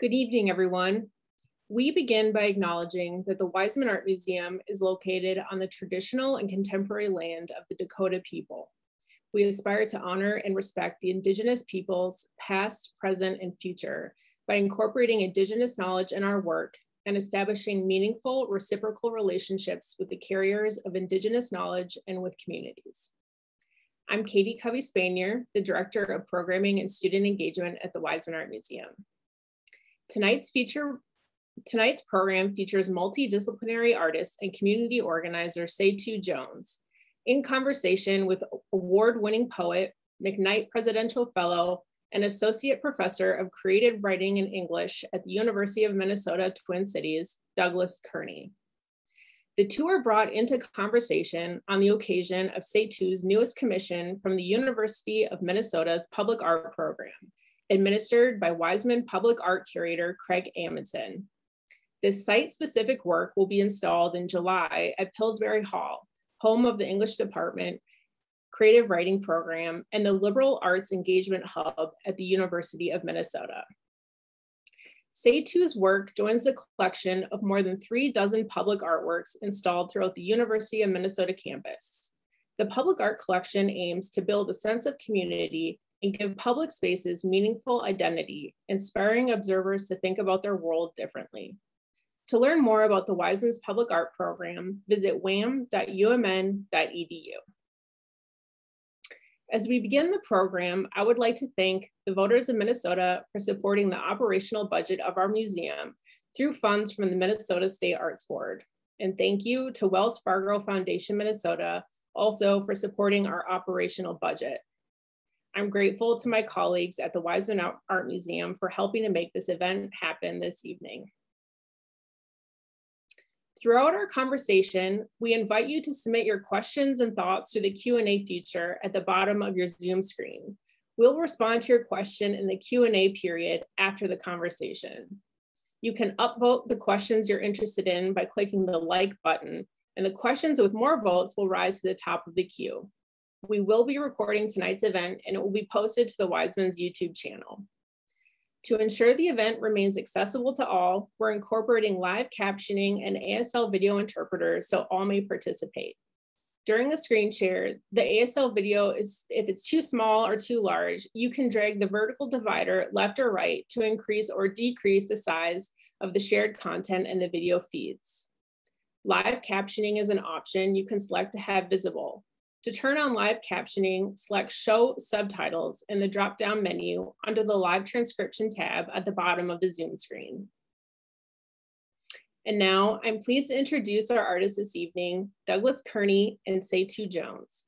Good evening, everyone. We begin by acknowledging that the Weisman Art Museum is located on the traditional and contemporary land of the Dakota people. We aspire to honor and respect the Indigenous peoples, past, present, and future, by incorporating Indigenous knowledge in our work and establishing meaningful reciprocal relationships with the carriers of Indigenous knowledge and with communities. I'm Katie Covey Spanier, the Director of Programming and Student Engagement at the Weisman Art Museum. Tonight's feature Tonight's program features multidisciplinary artist and community organizer Seitu Jones in conversation with award-winning poet, McKnight Presidential Fellow, and Associate Professor of Creative Writing and English at the University of Minnesota Twin Cities, Douglas Kearney. The two are brought into conversation on the occasion of Seitu's newest commission from the University of Minnesota's Public Art Program, administered by Weisman Public Art Curator Craig Amundson. This site-specific work will be installed in July at Pillsbury Hall, home of the English Department Creative Writing Program and the Liberal Arts Engagement Hub at the University of Minnesota. Seitu's work joins the collection of more than three dozen public artworks installed throughout the University of Minnesota campus. The public art collection aims to build a sense of community and give public spaces meaningful identity, inspiring observers to think about their world differently. To learn more about the Weisman's public art program, visit wam.umn.edu. As we begin the program, I would like to thank the voters of Minnesota for supporting the operational budget of our museum through funds from the Minnesota State Arts Board. And thank you to Wells Fargo Foundation Minnesota also for supporting our operational budget. I'm grateful to my colleagues at the Weisman Art Museum for helping to make this event happen this evening. Throughout our conversation, we invite you to submit your questions and thoughts to the Q&A feature at the bottom of your Zoom screen. We'll respond to your question in the Q&A period after the conversation. You can upvote the questions you're interested in by clicking the like button, and the questions with more votes will rise to the top of the queue. We will be recording tonight's event and it will be posted to the Weisman's YouTube channel. To ensure the event remains accessible to all, we're incorporating live captioning and ASL video interpreters so all may participate. During a screen share, the ASL video is, if it's too small or too large, you can drag the vertical divider left or right to increase or decrease the size of the shared content in the video feeds. Live captioning is an option you can select to have visible. To turn on live captioning, select Sho Subtitles in the drop-down menu under the Live Transcription tab at the bottom of the Zoom screen. And now I'm pleased to introduce our artists this evening, Douglas Kearney and Seitu Jones.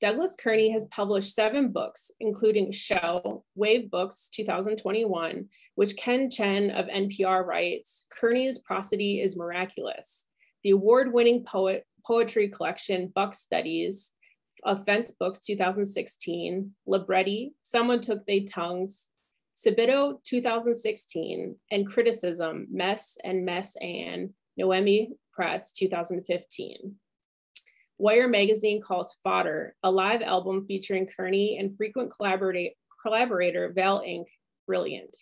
Douglas Kearney has published seven books, including Show, Wave Books 2021, which Ken Chen of NPR writes, Kearney's prosody is miraculous. The award-winning poet poetry collection, Buck Studies, of Fence Books 2016, Libretti, Someone Took They Tongues, Subito 2016, and Criticism, Mess and Mess and Noemi Press 2015. Wire magazine calls Fodder, a live album featuring Kearney and frequent collaborator Val Inc. brilliant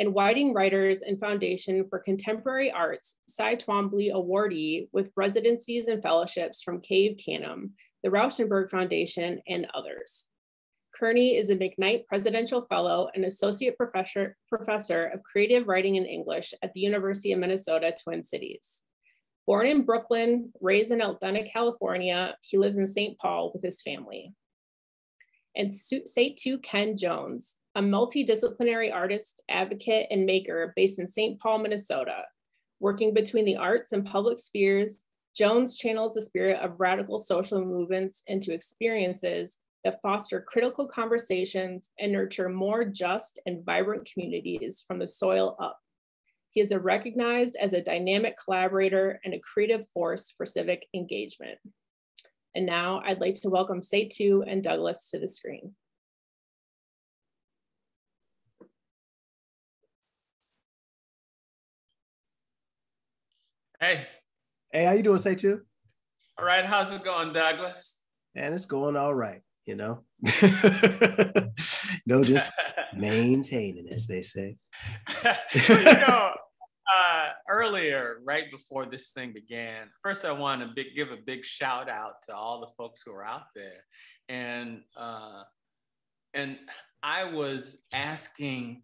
and Whiting Writers and Foundation for Contemporary Arts, Cy Twombly awardee with residencies and fellowships from Cave Canem, the Rauschenberg Foundation, and others. Kearney is a McKnight Presidential Fellow and Associate Professor, Professor of Creative Writing and English at the University of Minnesota Twin Cities. Born in Brooklyn, raised in Altadena, California, he lives in St. Paul with his family. And Seitu Ken Jones, a multidisciplinary artist, advocate, and maker based in St. Paul, Minnesota. Working between the arts and public spheres, Jones channels the spirit of radical social movements into experiences that foster critical conversations and nurture more just and vibrant communities from the soil up. He is recognized as a dynamic collaborator and a creative force for civic engagement. And now I'd like to welcome Seitu and Douglas to the screen. Hey. Hey, how you doing, Seitu? All right, how's it going, Douglas? And it's going all right. you know? no, just maintaining, as they say. you know, uh, earlier, right before this thing began, first I want to big, give a big shout out to all the folks who are out there, and uh, and I was asking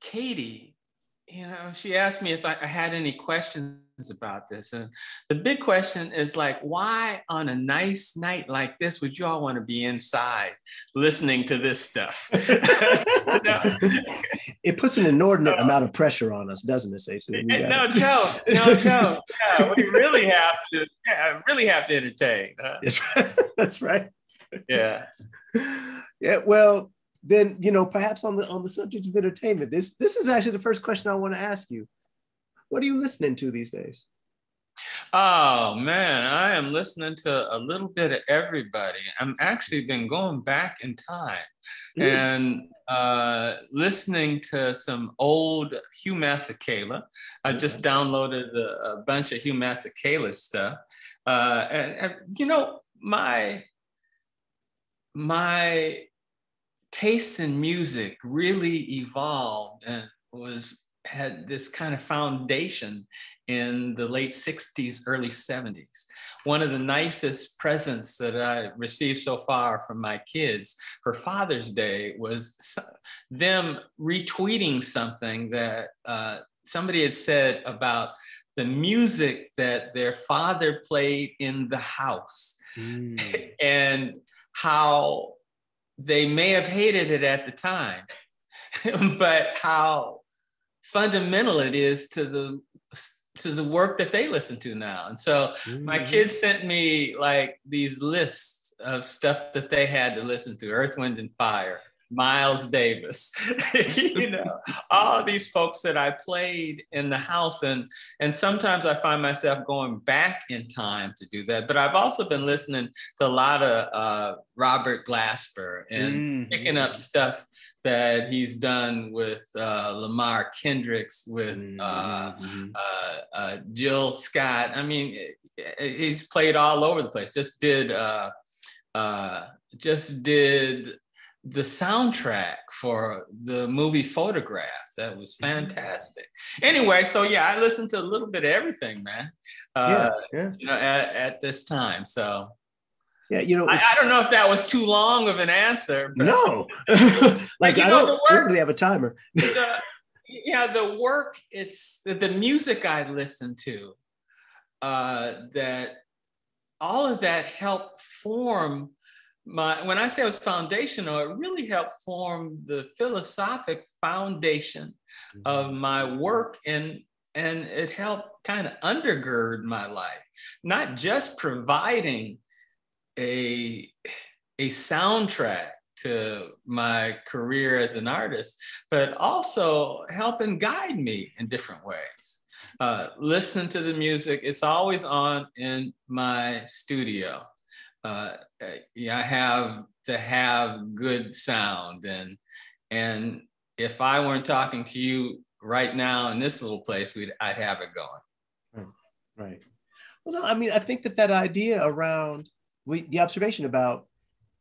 Katie you know, she asked me if I, I had any questions about this. And the big question is like, why on a nice night like this would you all want to be inside listening to this stuff? it puts an inordinate so, amount of pressure on us, doesn't it, Stacey? Eh, no joke, no joke. Yeah, we really have to, yeah, really have to entertain. Huh? That's right. That's right. Yeah. Yeah. Well, then you know perhaps on the on the subject of entertainment this this is actually the first question i want to ask you what are you listening to these days? Oh man i am listening to a little bit of everybody. I'm actually been going back in time mm. and uh, listening to some old hugh masekela i just downloaded a, a, bunch of hugh masekela stuff. Uh, and, and you know my my taste in music really evolved and was had this kind of foundation in the late 60s early 70s one of the nicest presents that i received so far from my kids for father's day was them retweeting something that uh, somebody had said about the music that their father played in the house mm. and how they may have hated it at the time, but how fundamental it is to the to the work that they listen to now. And so mm-hmm. my kids sent me like these lists of stuff that they had to listen to, Earth, Wind, and Fire, Miles Davis, you know, all these folks that I played in the house. And, and sometimes I find myself going back in time to do that. But I've also been listening to a lot of uh, Robert Glasper and mm-hmm. picking up stuff that he's done with uh, Lamar Kendricks, with uh, mm-hmm. uh, uh, Jill Scott. I mean, he's played all over the place. Just did, uh, uh, just did the soundtrack for the movie Photograph. That was mm-hmm. fantastic. Anyway, so yeah, I listened to a little bit of everything, man. Uh, yeah, yeah. You know, at, at this time. So yeah, you know, I, I, don't know if that was too long of an answer. But, no, like I don't work, really have a timer. the, yeah, the work. It's the, the music I listen to. Uh, that all of that helped form my when I say it was foundational, it really helped form the philosophic foundation mm-hmm. of my work and and it helped kind of undergird my life, not just providing a a soundtrack to my career as an artist, but also helping guide me in different ways. Uh, listen to the music, it's always on in my studio uh, I have to have good sound and and if I weren't talking to you right now in this little place, we'd I'd have it going. Right. right. Well, no, I mean, I think that that idea around we, the observation about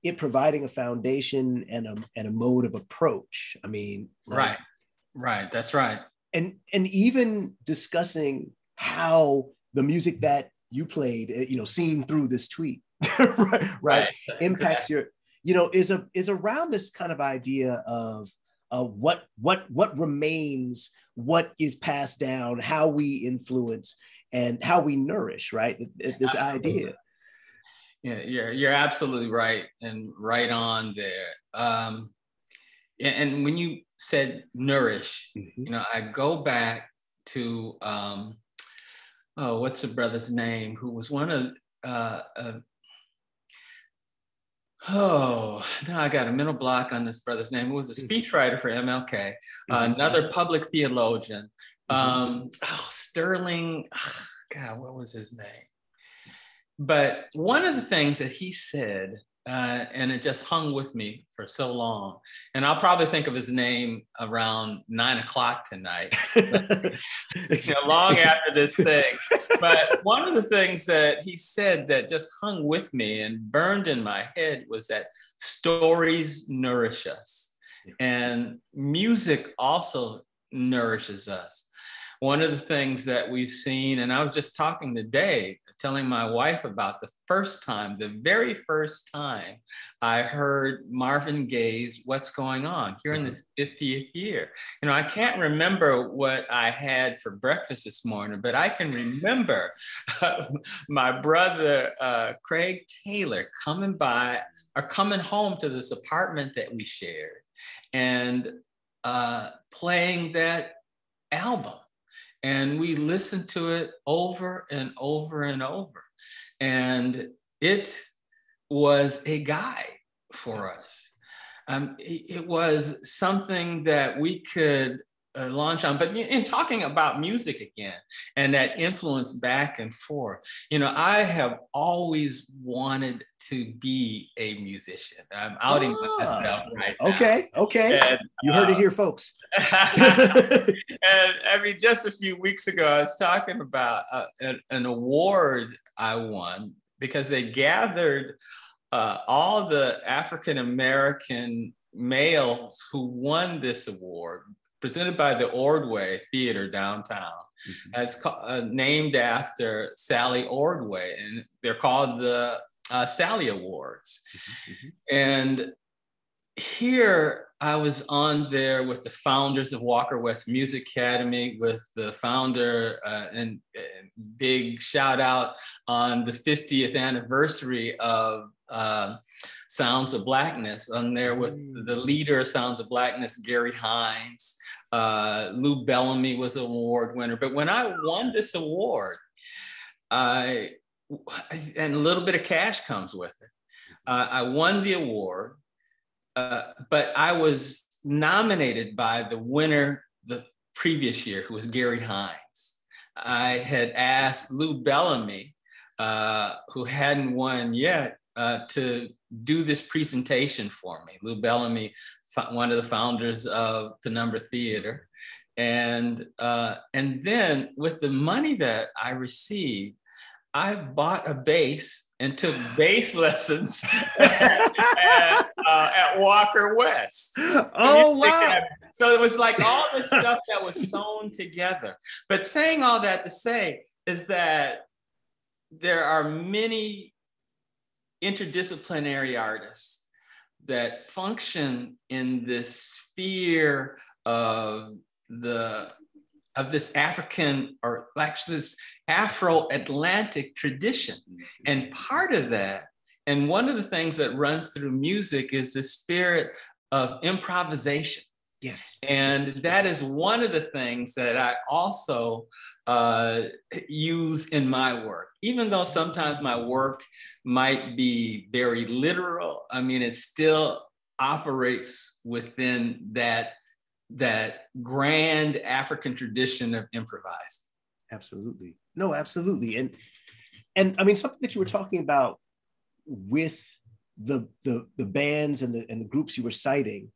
it providing a foundation and a and a mode of approach. I mean, like, right, right. That's right. And and even discussing how the music that you played, eh, you know, seen through this tweet right, right, impacts your you know is a is around this kind of idea of uh, what what what remains what is passed down how we influence and how we nourish right this absolutely. idea yeah you're, you're absolutely right and right on there um and when you said nourish mm-hmm. you know i go back to um oh what's the brother's name who was one of uh, uh Oh, now I got a mental block on this brother's name. Who was a mm-hmm. speechwriter for MLK, uh, mm-hmm. another public theologian. Mm-hmm. Um, oh, Sterling, God, what was his name? But one of the things that he said uh, and it just hung with me for so long. And I'll probably think of his name around nine o'clock tonight, you know, long after this thing. But one of the things that he said that just hung with me and burned in my head was that stories nourish us, and music also nourishes us one of the things that we've seen, and I was just talking today, telling my wife about the first time, the very first time I heard Marvin Gaye's What's Going On here in the 50th mm-hmm. year. You know, I can't remember what I had for breakfast this morning, but I can remember uh, my brother, uh, Craig Taylor, coming by or coming home to this apartment that we shared and uh, playing that album and we listened to it over and over and over. And it was a guide for us. Um, it, was something that we could uh, launch on. But in talking about music again and that influence back and forth, you know, I have always wanted to be a musician. I'm outing ah, myself right Okay, now. okay. And, you heard uh, it here, folks. and I mean, just a few weeks ago, I was talking about uh, an, an award I won because they gathered uh, all the African American males who won this award presented by the Ordway Theater downtown. Mm-hmm. It's uh, named after Sally Ordway, and they're called the uh, Sally Awards. Mm-hmm. mm-hmm. And here I was on there with the founders of Walker West Music Academy, with the founder, uh, and, and, big shout out on the 50th anniversary of uh, Sounds of Blackness. On there with mm. the leader of Sounds of Blackness, Gary Hines. Uh, Lou Bellamy was an award winner. But when I won this award, I and a little bit of cash comes with it. Uh, I won the award, uh, but I was nominated by the winner the previous year, who was Gary Hines. I had asked Lou Bellamy, uh, who hadn't won yet, uh, to do this presentation for me. Lou Bellamy, one of the founders of Penumbra Theater. And, uh, and then with the money that I received, I bought a bass and took bass lessons at, uh, at, Walker West. Oh, wow. So it was like all the stuff that was sewn together. But saying all that to say is that there are many interdisciplinary artists that function in this sphere of the of this African or actually this Afro-Atlantic tradition. And part of that, and one of the things that runs through music is the spirit of improvisation. Yes. And that is one of the things that I also uh, use in my work. Even though sometimes my work might be very literal, I mean, it still operates within that that grand African tradition of improvising. Absolutely. No, absolutely. And and I mean something that you were talking about with the the the bands and the and the groups you were citing,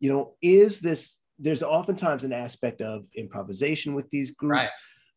you know, is this there's oftentimes an aspect of improvisation with these groups right.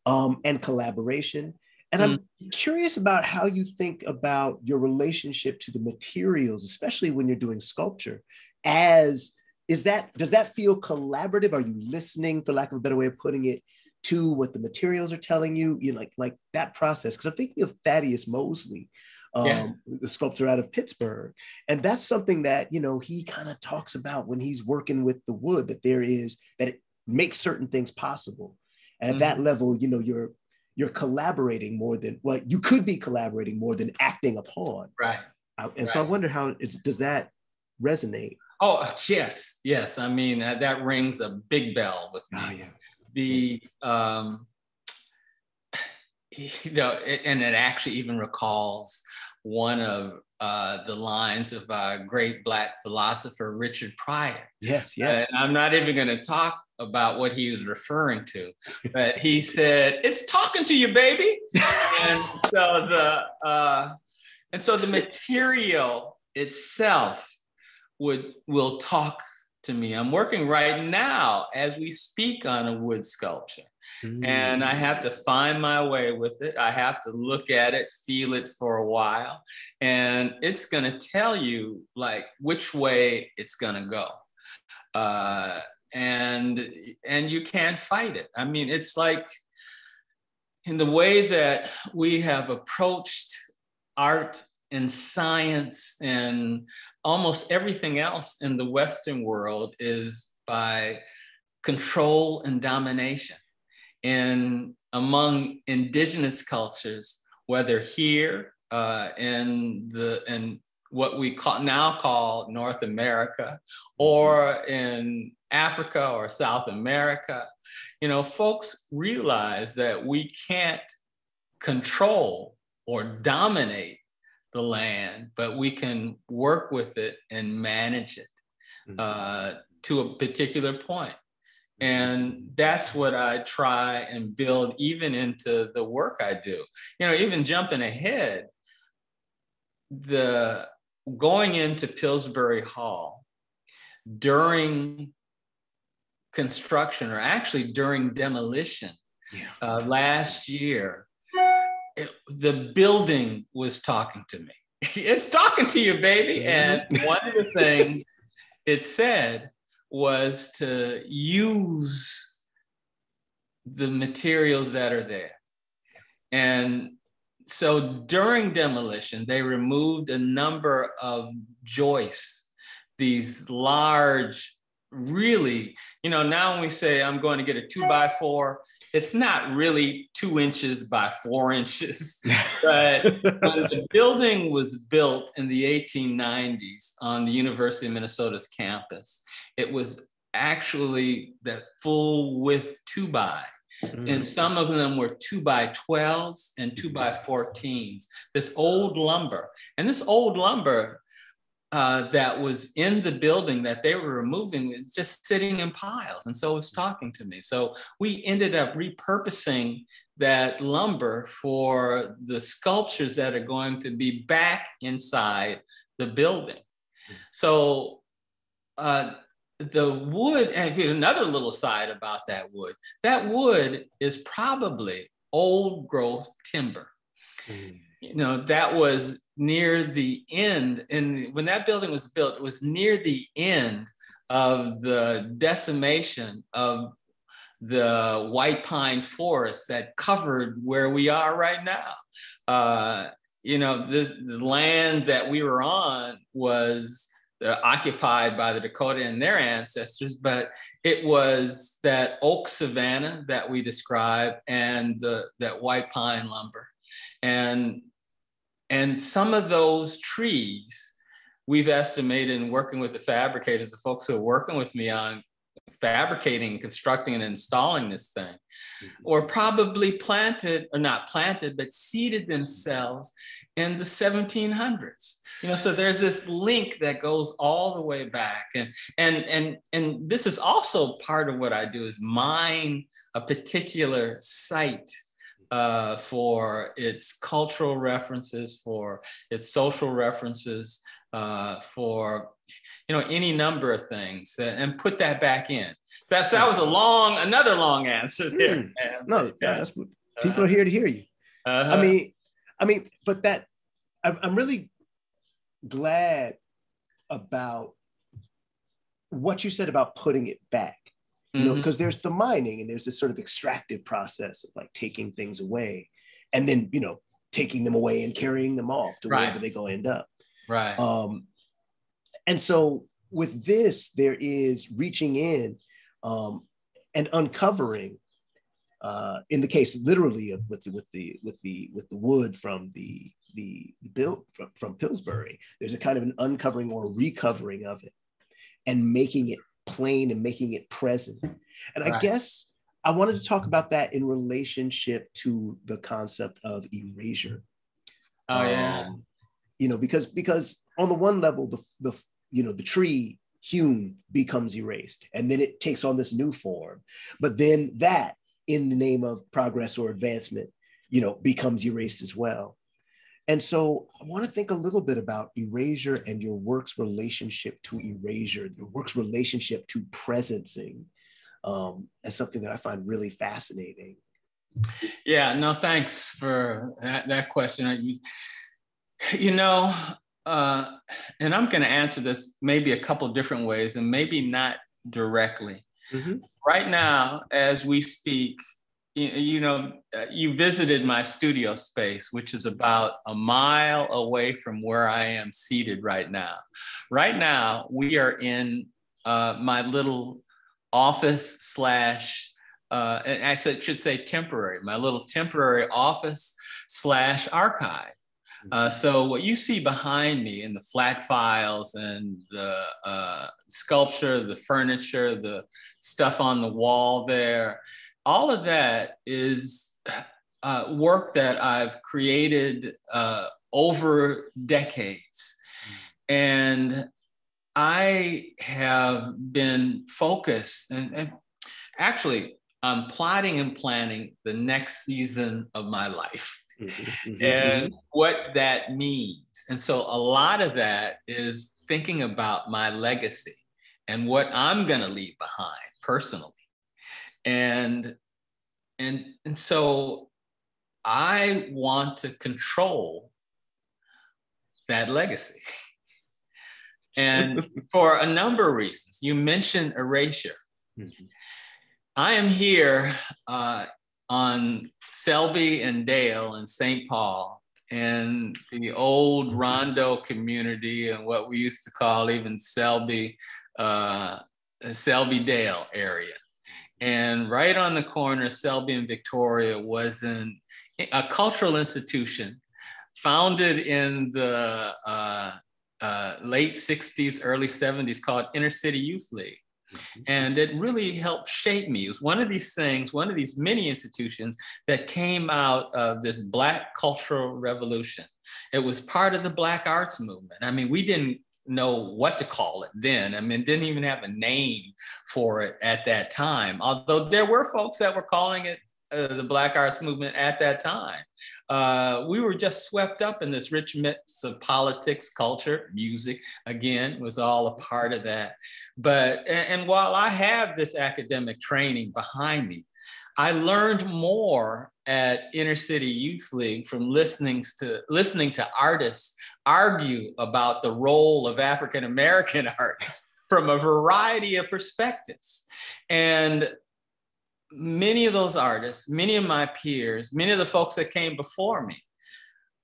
um, and collaboration. And I'm mm. curious about how you think about your relationship to the materials, especially when you're doing sculpture, as is that does that feel collaborative are you listening for lack of a better way of putting it to what the materials are telling you you know, like like that process because i'm thinking of thaddeus mosley um, yeah. the sculptor out of pittsburgh and that's something that you know he kind of talks about when he's working with the wood that there is that it makes certain things possible and at mm-hmm. that level you know you're you're collaborating more than what well, you could be collaborating more than acting upon right and right. so i wonder how it's does that resonate Oh yes, yes. I mean that, that rings a big bell with me. Oh, yeah. The um, you know, and it actually even recalls one of uh, the lines of a great black philosopher Richard Pryor. Yes, yes. And I'm not even going to talk about what he was referring to, but he said, "It's talking to you, baby." and so the uh, and so the material itself would will talk to me. I'm working right now as we speak on a wood sculpture. Mm. And I have to find my way with it. I have to look at it, feel it for a while, and it's going to tell you like which way it's going to go. Uh, and and you can't fight it. I mean, it's like in the way that we have approached art and science and almost everything else in the Western world is by control and domination. And among indigenous cultures, whether here uh, in the in what we call, now call North America, or in Africa or South America, you know, folks realize that we can't control or dominate the land, but we can work with it and manage it mm-hmm. uh, to a particular point. And that's what I try and build even into the work I do. You know, even jumping ahead, the going into Pillsbury Hall during construction, or actually during demolition yeah. uh, last year, it, the building was talking to me. it's talking to you, baby. Mm-hmm. And one of the things it said was to use the materials that are there. And so during demolition, they removed a number of joists, these large, really, you know, now when we say I'm going to get a two by four, it's not really two inches by four inches. but when the building was built in the 1890s on the University of Minnesota's campus, it was actually that full width two by. Mm. And some of them were two by 12s and two by 14s. This old lumber. And this old lumber uh, that was in the building that they were removing, just sitting in piles. And so it was talking to me. So we ended up repurposing that lumber for the sculptures that are going to be back inside the building. So uh, the wood, and another little side about that wood, that wood is probably old growth timber. Mm. You know, that was near the end, and when that building was built, it was near the end of the decimation of the white pine forest that covered where we are right now. Uh, you know, this the land that we were on was uh, occupied by the Dakota and their ancestors, but it was that oak savanna that we describe and the, that white pine lumber. And and some of those trees, we've estimated in working with the fabricators, the folks who are working with me on fabricating, constructing, and installing this thing, mm-hmm. or probably planted, or not planted, but seeded themselves in the 1700s. You know, so there's this link that goes all the way back, and and and and this is also part of what I do is mine a particular site uh, for its cultural references, for its social references, uh, for you know any number of things, and put that back in. So that's, that was a long, another long answer there. Mm. No, yeah, that's what people uh, are here to hear you. Uh-huh. I mean, I mean, but that I'm really glad about what you said about putting it back you know, because mm-hmm. there's the mining and there's this sort of extractive process of like taking things away and then, you know, taking them away and carrying them off to right. wherever they go end up. Right. Um, and so with this, there is reaching in um, and uncovering, uh, in the case literally of with the with the with the with the wood from the the, the bill from, from Pillsbury, there's a kind of an uncovering or recovering of it and making it plain and making it present. And right. I guess I wanted to talk about that in relationship to the concept of erasure. Oh yeah. Um, you know, because because on the one level, the the you know the tree hewn becomes erased, and then it takes on this new form. But then that, in the name of progress or advancement, you know, becomes erased as well. And so I want to think a little bit about erasure and your work's relationship to erasure, your work's relationship to presencing um, as something that I find really fascinating. Yeah, no, thanks for that, that question. You, you know, uh, and I'm going to answer this maybe a couple different ways and maybe not directly. Mm-hmm. Right now, as we speak, you know, uh, you visited my studio space, which is about a mile away from where I am seated right now. Right now, we are in uh, my little office slash, uh, I should say temporary, my little temporary office slash archive. Uh, mm-hmm. so what you see behind me in the flat files and the uh, sculpture, the furniture, the stuff on the wall there, all of that is uh, work that I've created uh, over decades. And I have been focused and, and actually I'm plotting and planning the next season of my life. Mm-hmm, and what that means. And so a lot of that is thinking about my legacy and what I'm going to leave behind personally and and and so i want to control that legacy. And for a number of reasons. You mentioned erasure. Mm-hmm. i am here uh, on selby and dale in st paul and the old rondo community and what we used to call even selby uh, selby dale area and right on the corner, Selby and Victoria was an, a cultural institution founded in the uh, uh, late 60s, early 70s called Inner City Youth League. Mm-hmm. And it really helped shape me. It was one of these things, one of these many institutions that came out of this Black cultural revolution. It was part of the Black arts movement. I mean, we didn't know what to call it then. I mean, didn't even have a name for it at that time. Although there were folks that were calling it uh, the Black Arts Movement at that time. Uh, we were just swept up in this rich mix of politics, culture, music. Again, was all a part of that. But and, and while I have this academic training behind me, I learned more at Inner City Youth League from listening to listening to artists argue about the role of African American artists from a variety of perspectives. And many of those artists, many of my peers, many of the folks that came before me,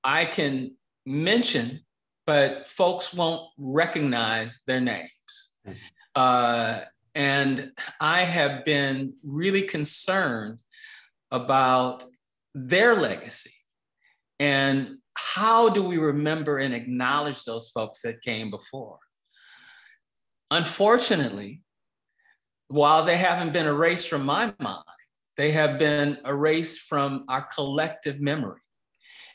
I can mention, but folks won't recognize their names. Mm-hmm. Uh, and I have been really concerned about their legacy and how do we remember and acknowledge those folks that came before? Unfortunately, while they haven't been erased from my mind, they have been erased from our collective memory.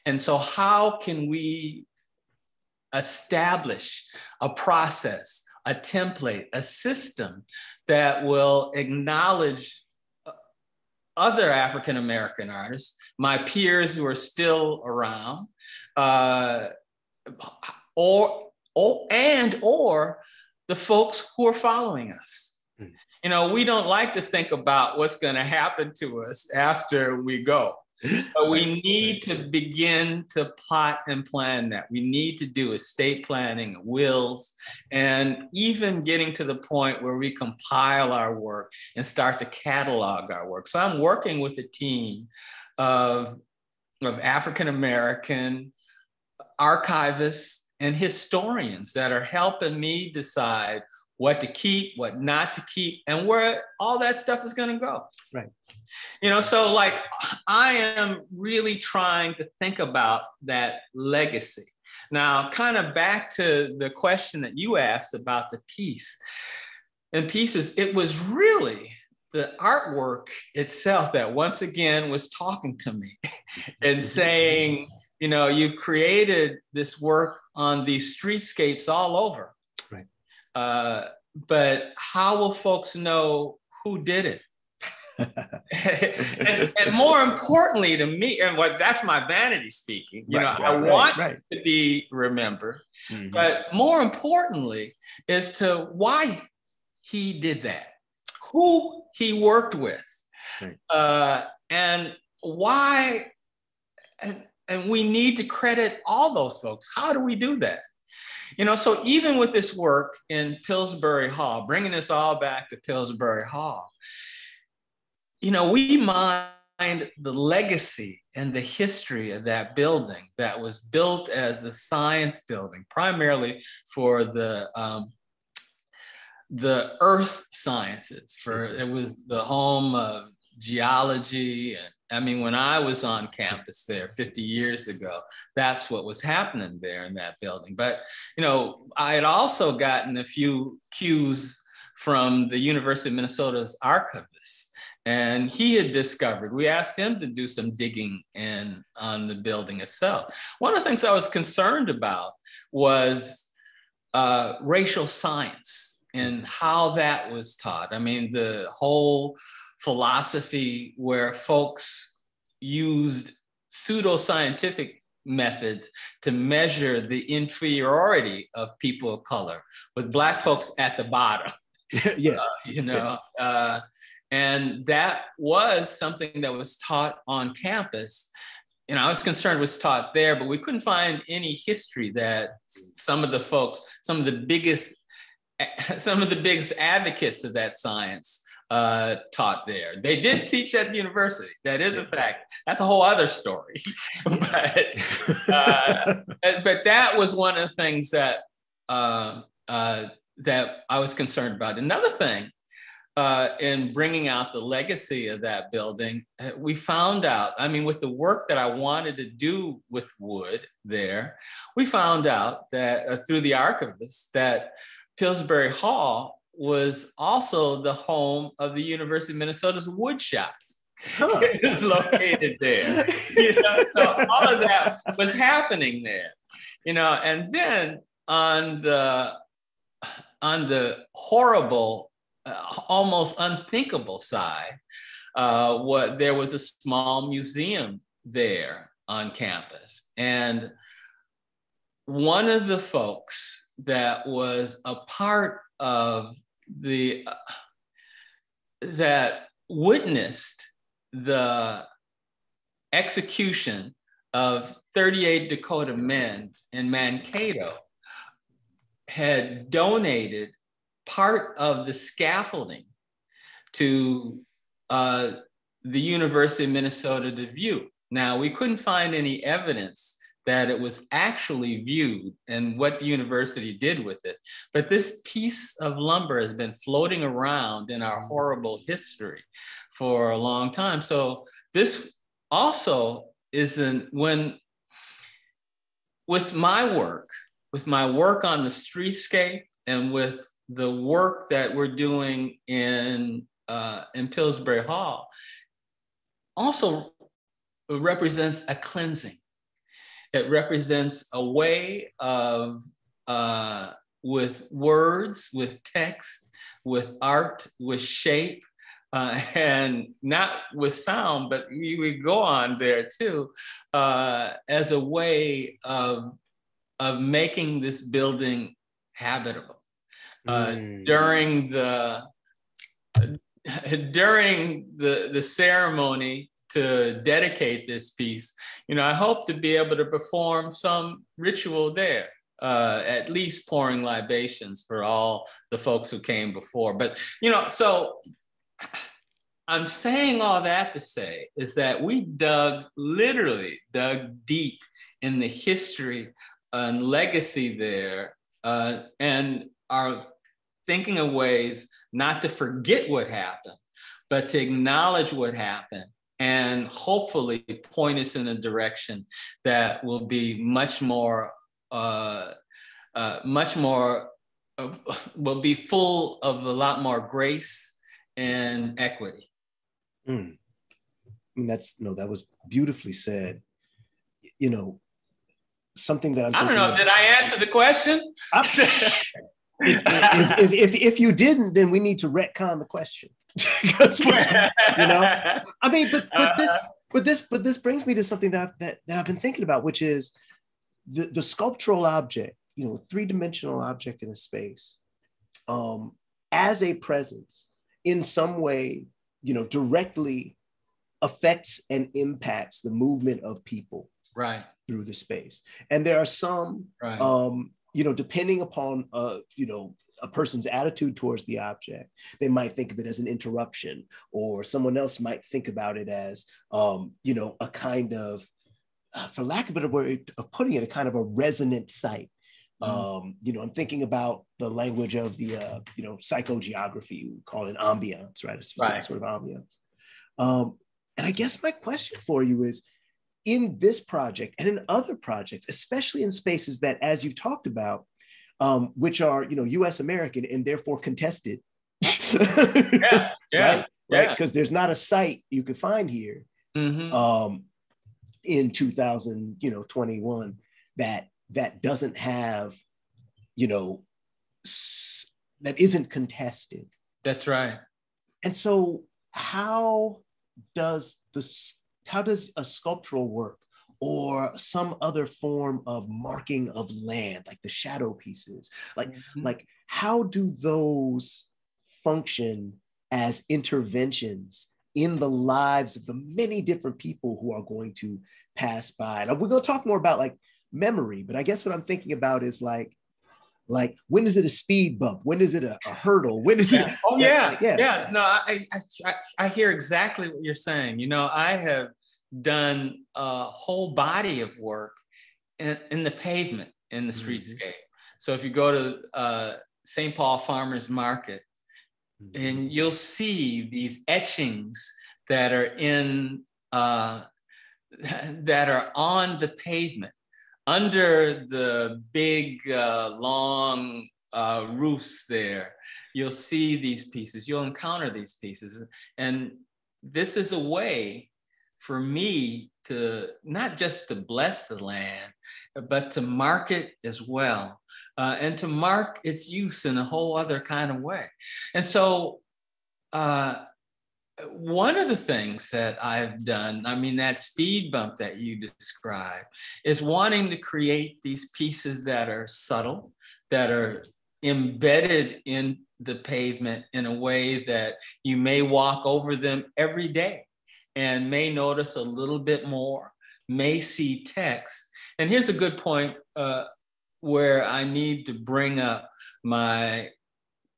And so, how can we establish a process, a template, a system that will acknowledge other African American artists, my peers who are still around, uh, or, or and or the folks who are following us. Hmm. You know, we don't like to think about what's going to happen to us after we go. But we need to begin to plot and plan that. We need to do estate planning, wills, and even getting to the point where we compile our work and start to catalog our work. So I'm working with a team of, of African American archivists and historians that are helping me decide what to keep, what not to keep, and where all that stuff is going to go. Right. You know, so like I am really trying to think about that legacy. Now, kind of back to the question that you asked about the piece. And pieces, it was really the artwork itself that once again was talking to me and saying, you know, you've created this work on these streetscapes all over. Uh, but how will folks know who did it? and, and, more importantly to me, and what that's my vanity speaking, you right, know, right, I want right, to be remembered, mm-hmm. but more importantly is to why he did that, who he worked with, uh, and why, and, and we need to credit all those folks. How do we do that? You know, so even with this work in Pillsbury Hall, bringing this all back to Pillsbury Hall, you know, we mind the legacy and the history of that building that was built as a science building, primarily for the um, the earth sciences. For it was the home of geology and I mean, when I was on campus there 50 years ago, that's what was happening there in that building. But, you know, I had also gotten a few cues from the University of Minnesota's archivist, and he had discovered, we asked him to do some digging in on the building itself. One of the things I was concerned about was uh, racial science and how that was taught. I mean, the whole philosophy where folks used pseudoscientific methods to measure the inferiority of people of color, with Black folks at the bottom. yeah. Uh, you know, uh, and that was something that was taught on campus. And I was concerned was taught there, but we couldn't find any history that some of the folks, some of the biggest, some of the biggest advocates of that science uh, taught there. They did teach at the university. That is a fact. That's a whole other story. but uh, but that was one of the things that uh, uh, that I was concerned about. Another thing uh, in bringing out the legacy of that building, uh, we found out. I mean, with the work that I wanted to do with wood there, we found out that uh, through the archivist that Pillsbury Hall was also the home of the University of Minnesota's woodshop. Huh. it was located there. you know, so all of that was happening there. You know, and then on the on the horrible, uh, almost unthinkable side, uh, what there was a small museum there on campus, and one of the folks that was a part of the uh, that witnessed the execution of 38 Dakota men in Mankato had donated part of the scaffolding to uh, the University of Minnesota to view. Now, we couldn't find any evidence that it was actually viewed and what the university did with it. But this piece of lumber has been floating around in our mm-hmm. horrible history for a long time. So this also isn't when with my work, with my work on the streetscape and with the work that we're doing in uh, in Pillsbury Hall, also represents a cleansing it represents a way of, uh, with words, with text, with art, with shape, uh, and not with sound, but we would go on there too, uh, as a way of, of making this building habitable. Uh, mm. During the during the, the ceremony, to dedicate this piece, you know, I hope to be able to perform some ritual there. Uh, at least pouring libations for all the folks who came before. But, you know, so I'm saying all that to say is that we dug, literally dug deep in the history and legacy there uh, and are thinking of ways not to forget what happened, but to acknowledge what happened and hopefully point us in a direction that will be much more, uh, uh, much more, uh, will be full of a lot more grace and equity. Mm. I mean, that's no, that was beautifully said. You know, something that I'm. I don't know. About, did I answer the question? if, if, if, if, if, you didn't, then we need to retcon the question. you know, I mean, but but this but this but this brings me to something that I've, that, that I've been thinking about, which is the the sculptural object, you know, three dimensional object in a space, um, as a presence in some way, you know, directly affects and impacts the movement of people right. through the space. And there are some right. um you know depending upon uh you know a person's attitude towards the object they might think of it as an interruption or someone else might think about it as um you know a kind of uh, for lack of a better word of putting it a kind of a resonant site mm-hmm. um, you know, I'm thinking about the language of the, uh, you know, psychogeography, we call it ambiance, right? A specific right. sort of ambiance. Um, and I guess my question for you is in this project and in other projects, especially in spaces that, as you've talked about, um, which are you know U.S. American and therefore contested. yeah, yeah, right, right, because there's not a site you could find here mm-hmm. um, in 2000, you know, 21 that that doesn't have, you know, s- that isn't contested. That's right. And so, how does the how does a sculptural work or some other form of marking of land like the shadow pieces. Like mm-hmm. like how do those function as interventions in the lives of the many different people who are going to pass by? And we're going to talk more about like memory but i guess what i'm thinking about is like like when is it a speed bump? When is it a, a hurdle? When is yeah. it oh yeah. yeah. Yeah. No I, I i hear exactly what you're saying. You know i have done a whole body of work in, in the pavement in the streetscape mm-hmm. so if you go to uh, st paul farmers market mm-hmm. and you'll see these etchings that are in uh, that are on the pavement under the big, uh, long uh, roofs there, you'll see these pieces, you'll encounter these pieces. And this is a way for me to not just to bless the land, but to mark it as well, uh, and to mark its use in a whole other kind of way. And so, uh, one of the things that I've done, I mean, that speed bump that you describe, is wanting to create these pieces that are subtle, that are embedded in the pavement in a way that you may walk over them every day and may notice a little bit more, may see text. And here's a good point uh, where I need to bring up my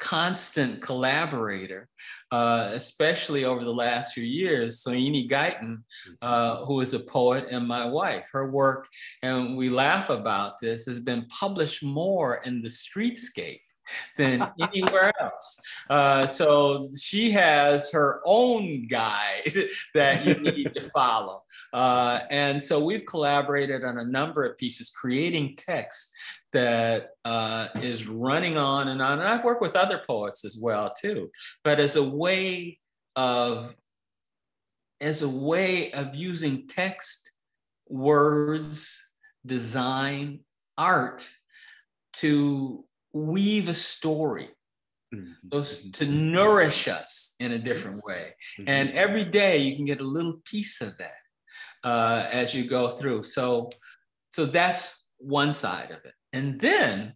constant collaborator, uh, especially over the last few years. Soyini Guyton, uh, who is a poet and my wife, her work, and we laugh about this, has been published more in the streetscape than anywhere else. Uh, so she has her own guide that you need to follow. Uh, and so we've collaborated on a number of pieces, creating text that uh, is running on and on. And I've worked with other poets as well too, but as a way of as a way of using text, words, design, art to weave a story. Mm-hmm. Those to nourish us in a different way. Mm-hmm. And every day you can get a little piece of that uh, as you go through. So, so that's one side of it. And then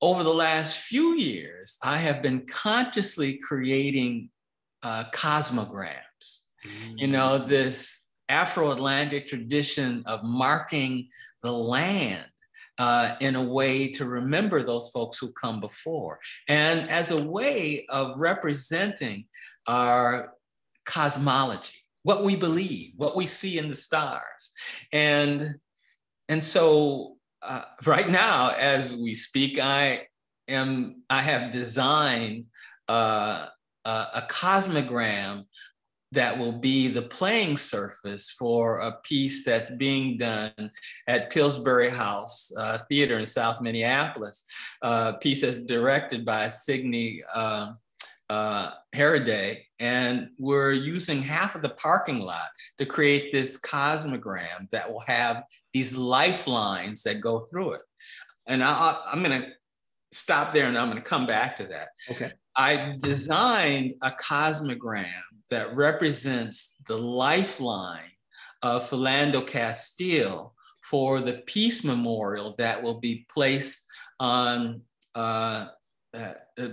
over the last few years, I have been consciously creating uh, cosmograms. Mm. You know, this Afro Atlantic tradition of marking the land uh, in a way to remember those folks who come before, and as a way of representing our cosmology, what we believe, what we see in the stars. And, and so uh, right now, as we speak, I am I have designed uh, a, a cosmogram that will be the playing surface for a piece that's being done at Pillsbury House uh, Theater in South Minneapolis. Uh, a piece that's directed by Signe uh, uh, Harriday, and we're using half of the parking lot to create this cosmogram that will have these lifelines that go through it. And I, am going to stop there and I'm going to come back to that. Okay. I designed a cosmogram that represents the lifeline of Philando Castile for the peace memorial that will be placed on uh, uh,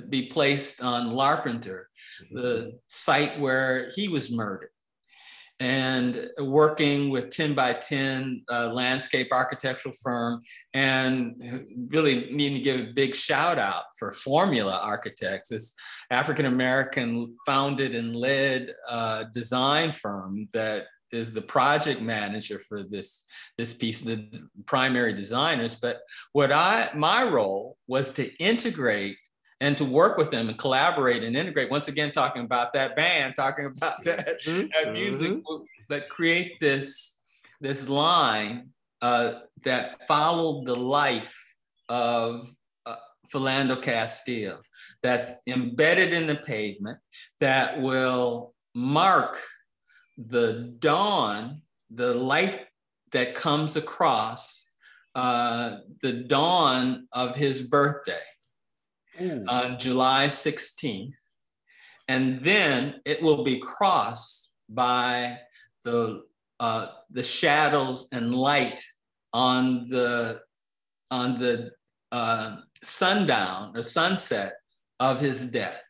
be placed on Larpenteur, the site where he was murdered and working with 10 by 10 uh, landscape architectural firm and really need to give a big shout out for formula architects this african american founded and led uh, design firm that is the project manager for this this piece the primary designers. But what i my role was to integrate and to work with them and collaborate and integrate. Once again, talking about that band, talking about that, mm-hmm. that music, mm-hmm. but create this this line uh, that followed the life of uh, Philando Castile. That's embedded in the pavement. That will mark the dawn, the light that comes across uh, the dawn of his birthday on July 16th. And then it will be crossed by the, uh, the shadows and light on the, on the uh, sundown or sunset of his death.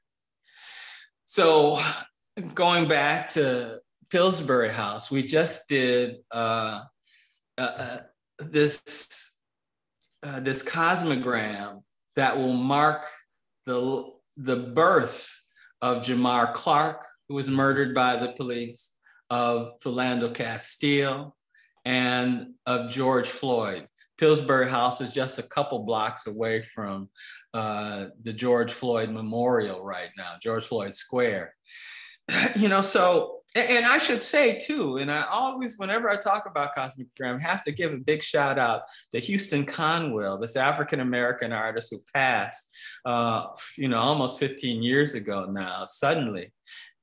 So going back to Pillsbury House, we just did uh, uh, uh this, uh, this cosmogram that will mark the, the birth of Jamar Clark, who was murdered by the police, of Philando Castile, and of George Floyd. Pillsbury House is just a couple blocks away from uh, the George Floyd Memorial right now, George Floyd Square. you know, so and I should say too, and I always, whenever I talk about cosmogram, have to give a big shout out to Houston Conwill, this African American artist who passed, uh, you know, almost 15 years ago now. Suddenly,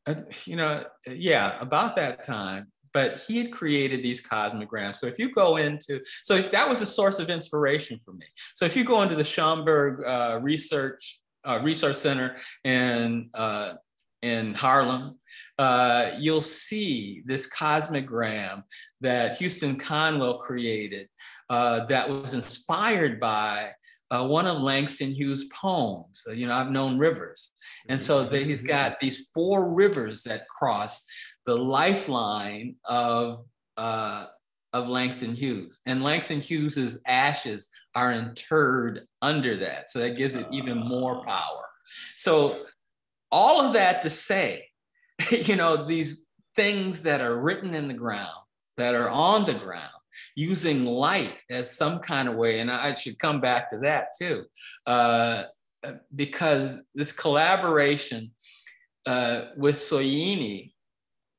uh, you know, yeah, about that time. But he had created these cosmograms. So if you go into, so that was a source of inspiration for me. So if you go into the Schomburg uh, Research uh, Resource Center and uh, in Harlem, uh, you'll see this cosmogram that Houston Conwill created uh, that was inspired by uh, one of Langston Hughes' poems. you know, I've known rivers. And so the, he's got these four rivers that cross the lifeline of, uh, of Langston Hughes. And Langston Hughes's ashes are interred under that. So that gives it even more power. So all of that to say, you know, these things that are written in the ground, that are on the ground, using light as some kind of way. And I should come back to that too, uh, because this collaboration uh, with Soyini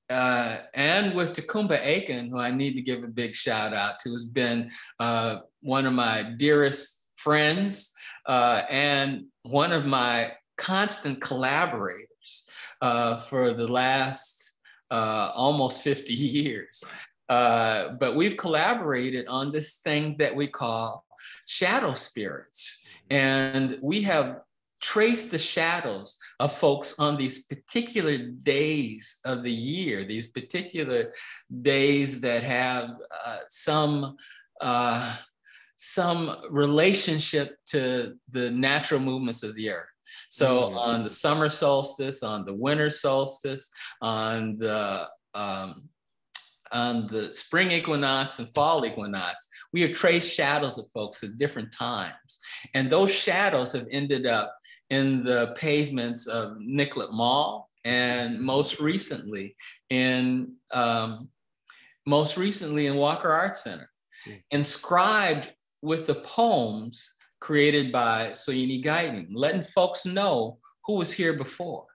uh, and with Ta-coumba Aiken, who I need to give a big shout out to, has been uh, one of my dearest friends uh, and one of my constant collaborators uh, for the last uh, almost 50 years. Uh, but we've collaborated on this thing that we call shadow spirits. And we have traced the shadows of folks on these particular days of the year, these particular days that have uh, some uh, some relationship to the natural movements of the earth. So mm-hmm. on the summer solstice, on the winter solstice, on the um, on the spring equinox and fall equinox, we have traced shadows of folks at different times. And those shadows have ended up in the pavements of Nicollet Mall and most recently in um, most recently in Walker Art Center, mm. inscribed with the poems created by Soyini Guyton, letting folks know who was here before.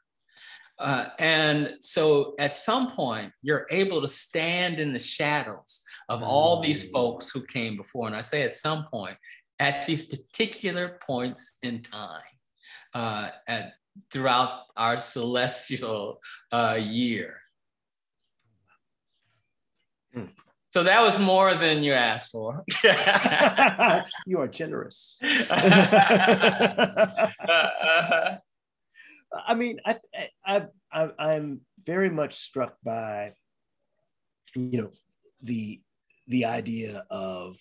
Uh, and so at some point, you're able to stand in the shadows of all these mm. folks who came before. And I say at some point, at these particular points in time, uh, at, throughout our celestial uh, year. Mm. So that was more than you asked for. you are generous. Uh, uh, I mean, I, I, I, I'm very much struck by, you know, the the idea of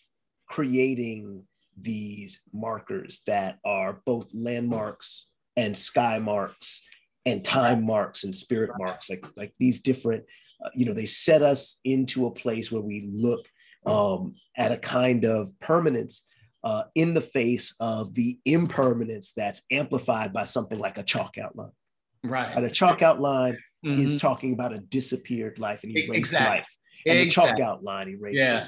creating these markers that are both landmarks and sky marks and time marks and spirit marks like like these different uh, you know they set us into a place where we look um, at a kind of permanence uh, in the face of the impermanence that's amplified by something like a chalk outline right and a chalk outline mm-hmm. is talking about a disappeared life and erased exactly. life and exactly. the chalk outline erases yeah.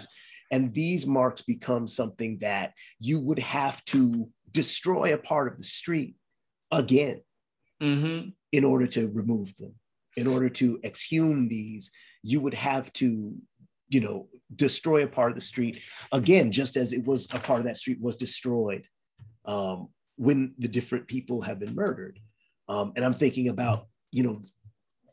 and these marks become something that you would have to destroy a part of the street again mm-hmm. in order to remove them. In order to exhume these, you would have to, you know, destroy a part of the street again, just as it was a part of that street was destroyed um, when the different people have been murdered. Um, and I'm thinking about, you know,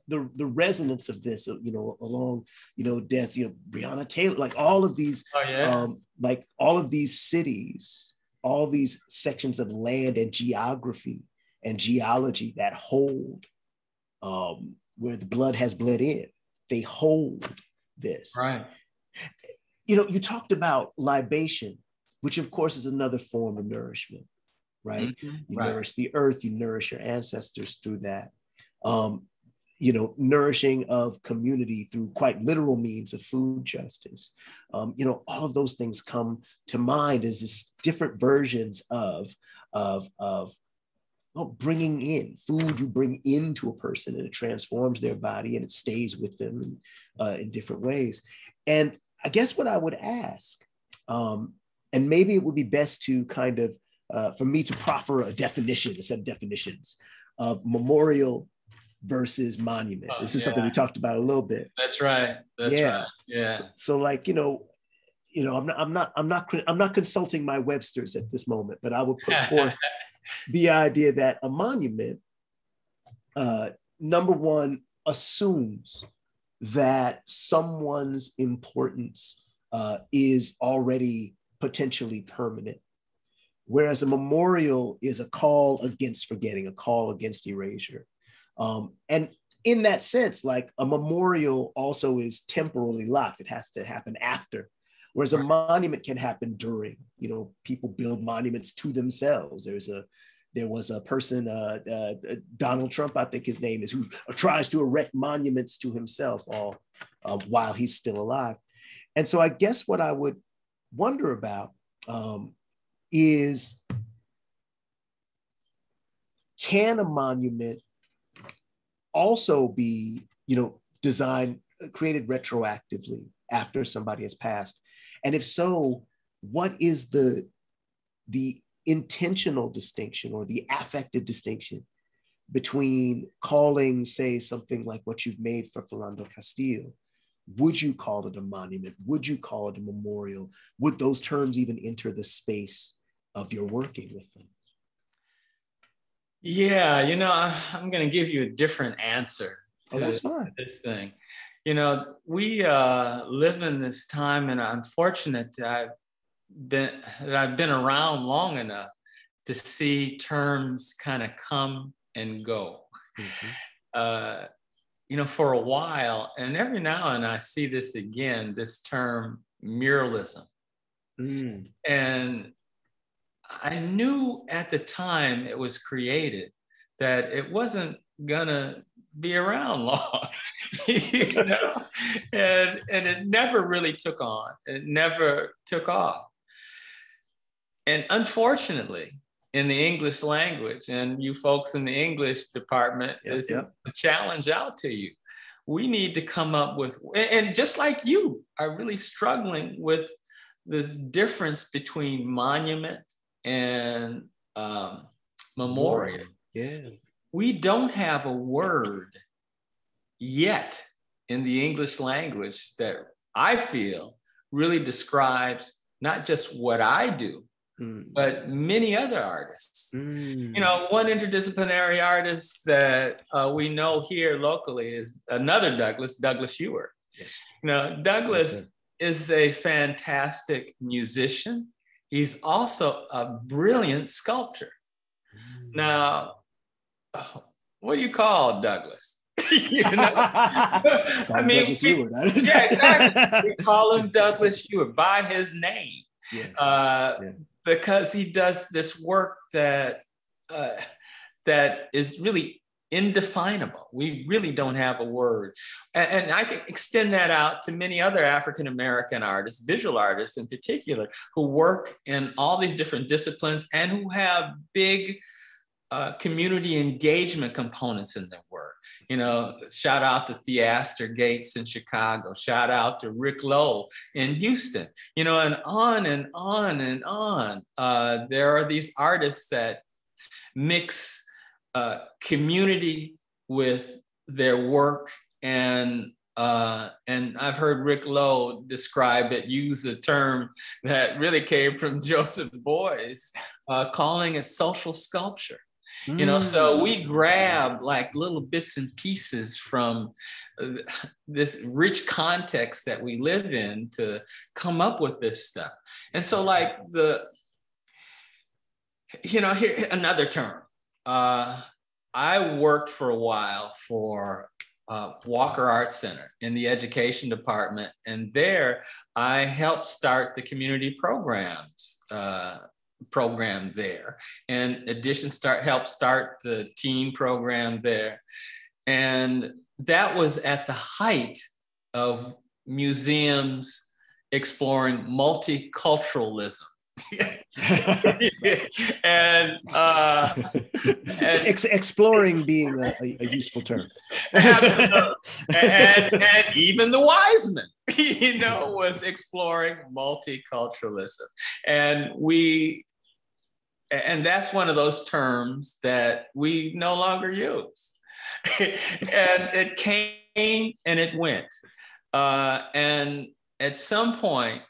the the resonance of this, you know, along, you know, deaths, you know, Breonna Taylor, like all of these, oh, yeah. um, like all of these cities, all these sections of land and geography and geology that hold um, where the blood has bled in. They hold this. Right. You know, you talked about libation, which of course is another form of nourishment, right? Mm-hmm. You right. nourish the earth, you nourish your ancestors through that. Um, you know, nourishing of community through quite literal means of food justice. Um, you know, all of those things come to mind as just different versions of, of, of well, bringing in food you bring into a person and it transforms their body and it stays with them in, uh, in different ways. And I guess what I would ask, um, and maybe it would be best to kind of, uh, for me to proffer a definition, a set of definitions of memorial versus monument. Oh, this is yeah. something we talked about a little bit. That's right. That's yeah. right. Yeah. So, so, like, you know, you know, I'm not, I'm not, I'm not, I'm not consulting my Webster's at this moment, but I would put forth the idea that a monument, uh, number one, assumes that someone's importance uh, is already potentially permanent. Whereas a memorial is a call against forgetting, a call against erasure. Um, and in that sense, like a memorial also is temporally locked. It has to happen after Whereas a monument can happen during, you know, people build monuments to themselves. There's a, there was a person, uh, uh, Donald Trump, I think his name is, who tries to erect monuments to himself all uh, while he's still alive. And so I guess what I would wonder about um, is can a monument also be, you know, designed, created retroactively after somebody has passed? And if so, what is the, the intentional distinction or the affective distinction between calling, say, something like what you've made for Philando Castile? Would you call it a monument? Would you call it a memorial? Would those terms even enter the space of your working with them? Yeah, you know, I'm going to give you a different answer to oh, that's fine. this thing you know, we uh, live in this time, and I'm fortunate that I've been that I've been around long enough to see terms kind of come and go. Mm-hmm. Uh, you know, for a while, and every now and I see this again. This term muralism, mm. and I knew at the time it was created that it wasn't gonna be around long, you know, and and it never really took on. It never took off. And unfortunately, in the English language, and you folks in the English department, yep, this yep. is a challenge out to you. We need to come up with, and just like you are really struggling with this difference between monument and um, memorial. Yeah we don't have a word yet in the English language that I feel really describes not just what I do, mm. but many other artists. Mm. You know, one interdisciplinary artist that uh, we know here locally is another Douglas, Douglas Ewart. Yes. You know, Douglas is a fantastic musician. He's also a brilliant sculptor. Mm. Now, what do you call Douglas? you know? I mean, we, yeah, exactly. We call him Douglas Ewart by his name. Yeah. Uh, yeah. Because he does this work that uh, that is really indefinable. We really don't have a word. And, and, I can extend that out to many other African American artists, visual artists in particular, who work in all these different disciplines and who have big uh, community engagement components in their work. You know, shout out to Theaster Gates in Chicago, shout out to Rick Lowe in Houston, you know, and on and on and on. Uh, there are these artists that mix uh, community with their work and uh, and I've heard Rick Lowe describe it, use a term that really came from Joseph Beuys, uh, calling it social sculpture. You know, so we mm. grab like little bits and pieces from uh, this rich context that we live in to come up with this stuff. And so, like the, you know, here another term. Uh, I worked for a while for uh, Walker Art Center in the education department, and there I helped start the community programs uh, program there. And Addition start helped start the teen program there. And that was at the height of museums exploring multiculturalism. and, uh, and Ex- exploring being a, a, useful term. And, and even the Weisman, you know, was exploring multiculturalism. And we and that's one of those terms that we no longer use. and it came and it went. Uh, and at some point,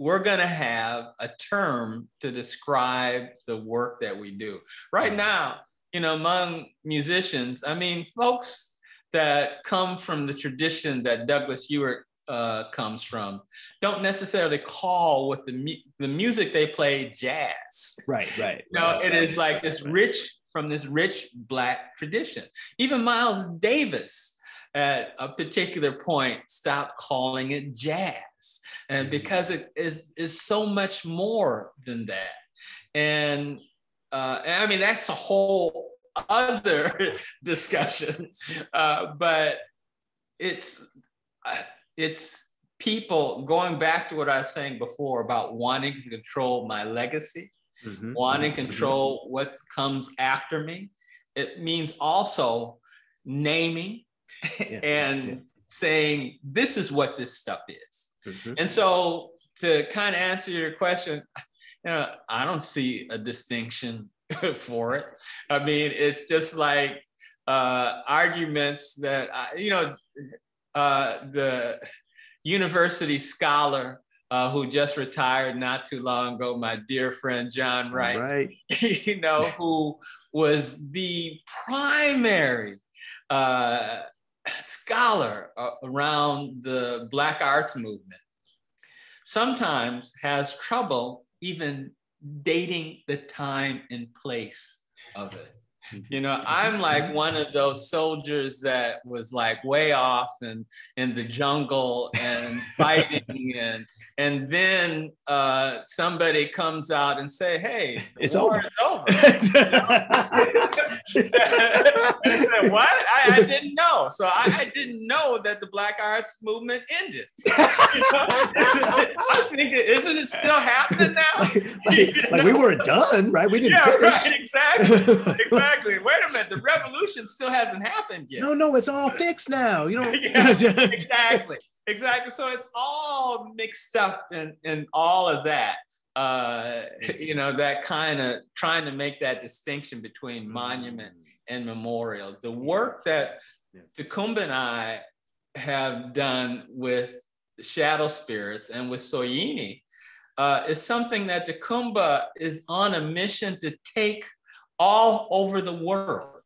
we're going to have a term to describe the work that we do. Right now, you know, among musicians, I mean, folks that come from the tradition that Douglas Ewart uh, comes from don't necessarily call what the mu- the music they play jazz. Right, right. no, right, it right, is like this rich from this rich black tradition. Even Miles Davis at a particular point stopped calling it jazz, and mm-hmm. because it is is so much more than that. And, uh, and I mean that's a whole other discussion, uh, but it's. Uh, it's people going back to what I was saying before about wanting to control my legacy, mm-hmm. wanting to mm-hmm. control mm-hmm. what comes after me. It means also naming yeah. and yeah. saying, this is what this stuff is. Mm-hmm. And so to kind of answer your question, you know, I don't see a distinction for it. I mean, it's just like uh, arguments that, I, you know, uh, the university scholar uh, who just retired not too long ago, my dear friend John Wright, right. you know, who was the primary uh, scholar uh, around the Black arts movement, sometimes has trouble even dating the time and place of it. Mm-hmm. You know, mm-hmm. I'm like mm-hmm. one of those soldiers that was like way off and in the jungle and fighting and and then uh, somebody comes out and say, "Hey, it's over. over." I said, "What? I, I, didn't know. So I, I, didn't know that the Black Arts Movement ended. You know? I think isn't it still happening now? like, like we weren't done, right? We didn't. Yeah, finish. right. Exactly. Exactly exactly. Wait a minute. The revolution still hasn't happened yet. No, no, it's all fixed now. You know. yeah, exactly. Exactly. So it's all mixed up and and all of that. Uh, you know, that kind of trying to make that distinction between mm-hmm. monument and memorial. The work that Ta-coumba and I have done with shadow spirits and with Soyini uh, is something that Ta-coumba is on a mission to take all over the world.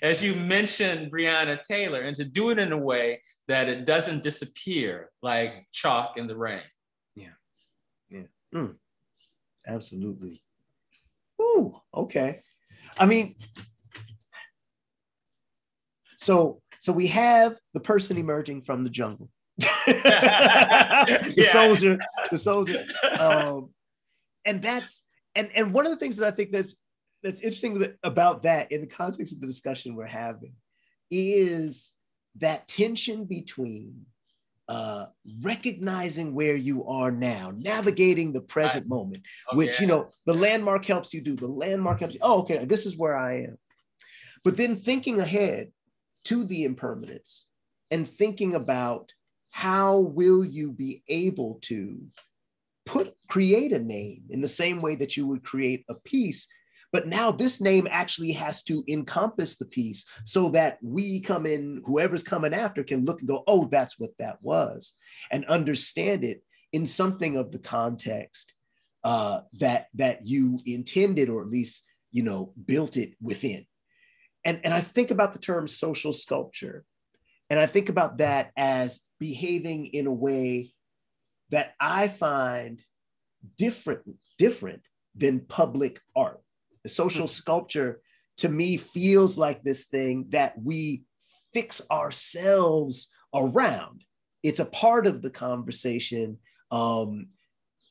As you mentioned, Breonna Taylor, and to do it in a way that it doesn't disappear like chalk in the rain. Yeah. Yeah. Mm. Absolutely. Ooh, okay. I mean, So so we have the person emerging from the jungle. the soldier, the soldier. Um, and that's and and one of the things that I think that's that's interesting about that in the context of the discussion we're having is that tension between uh, recognizing where you are now, navigating the present moment, oh, which, you know, the landmark helps you do. The landmark helps you. Oh, okay, this is where I am. But then thinking ahead to the impermanence and thinking about how will you be able to put create a name in the same way that you would create a piece but now this name actually has to encompass the piece so that we come in, whoever's coming after can look and go, oh, that's what that was, and understand it in something of the context uh, that that you intended, or at least you know built it within. And and I think about the term social sculpture, and I think about that as behaving in a way that I find different different than public art the social sculpture to me feels like this thing that we fix ourselves around. It's a part of the conversation. Um,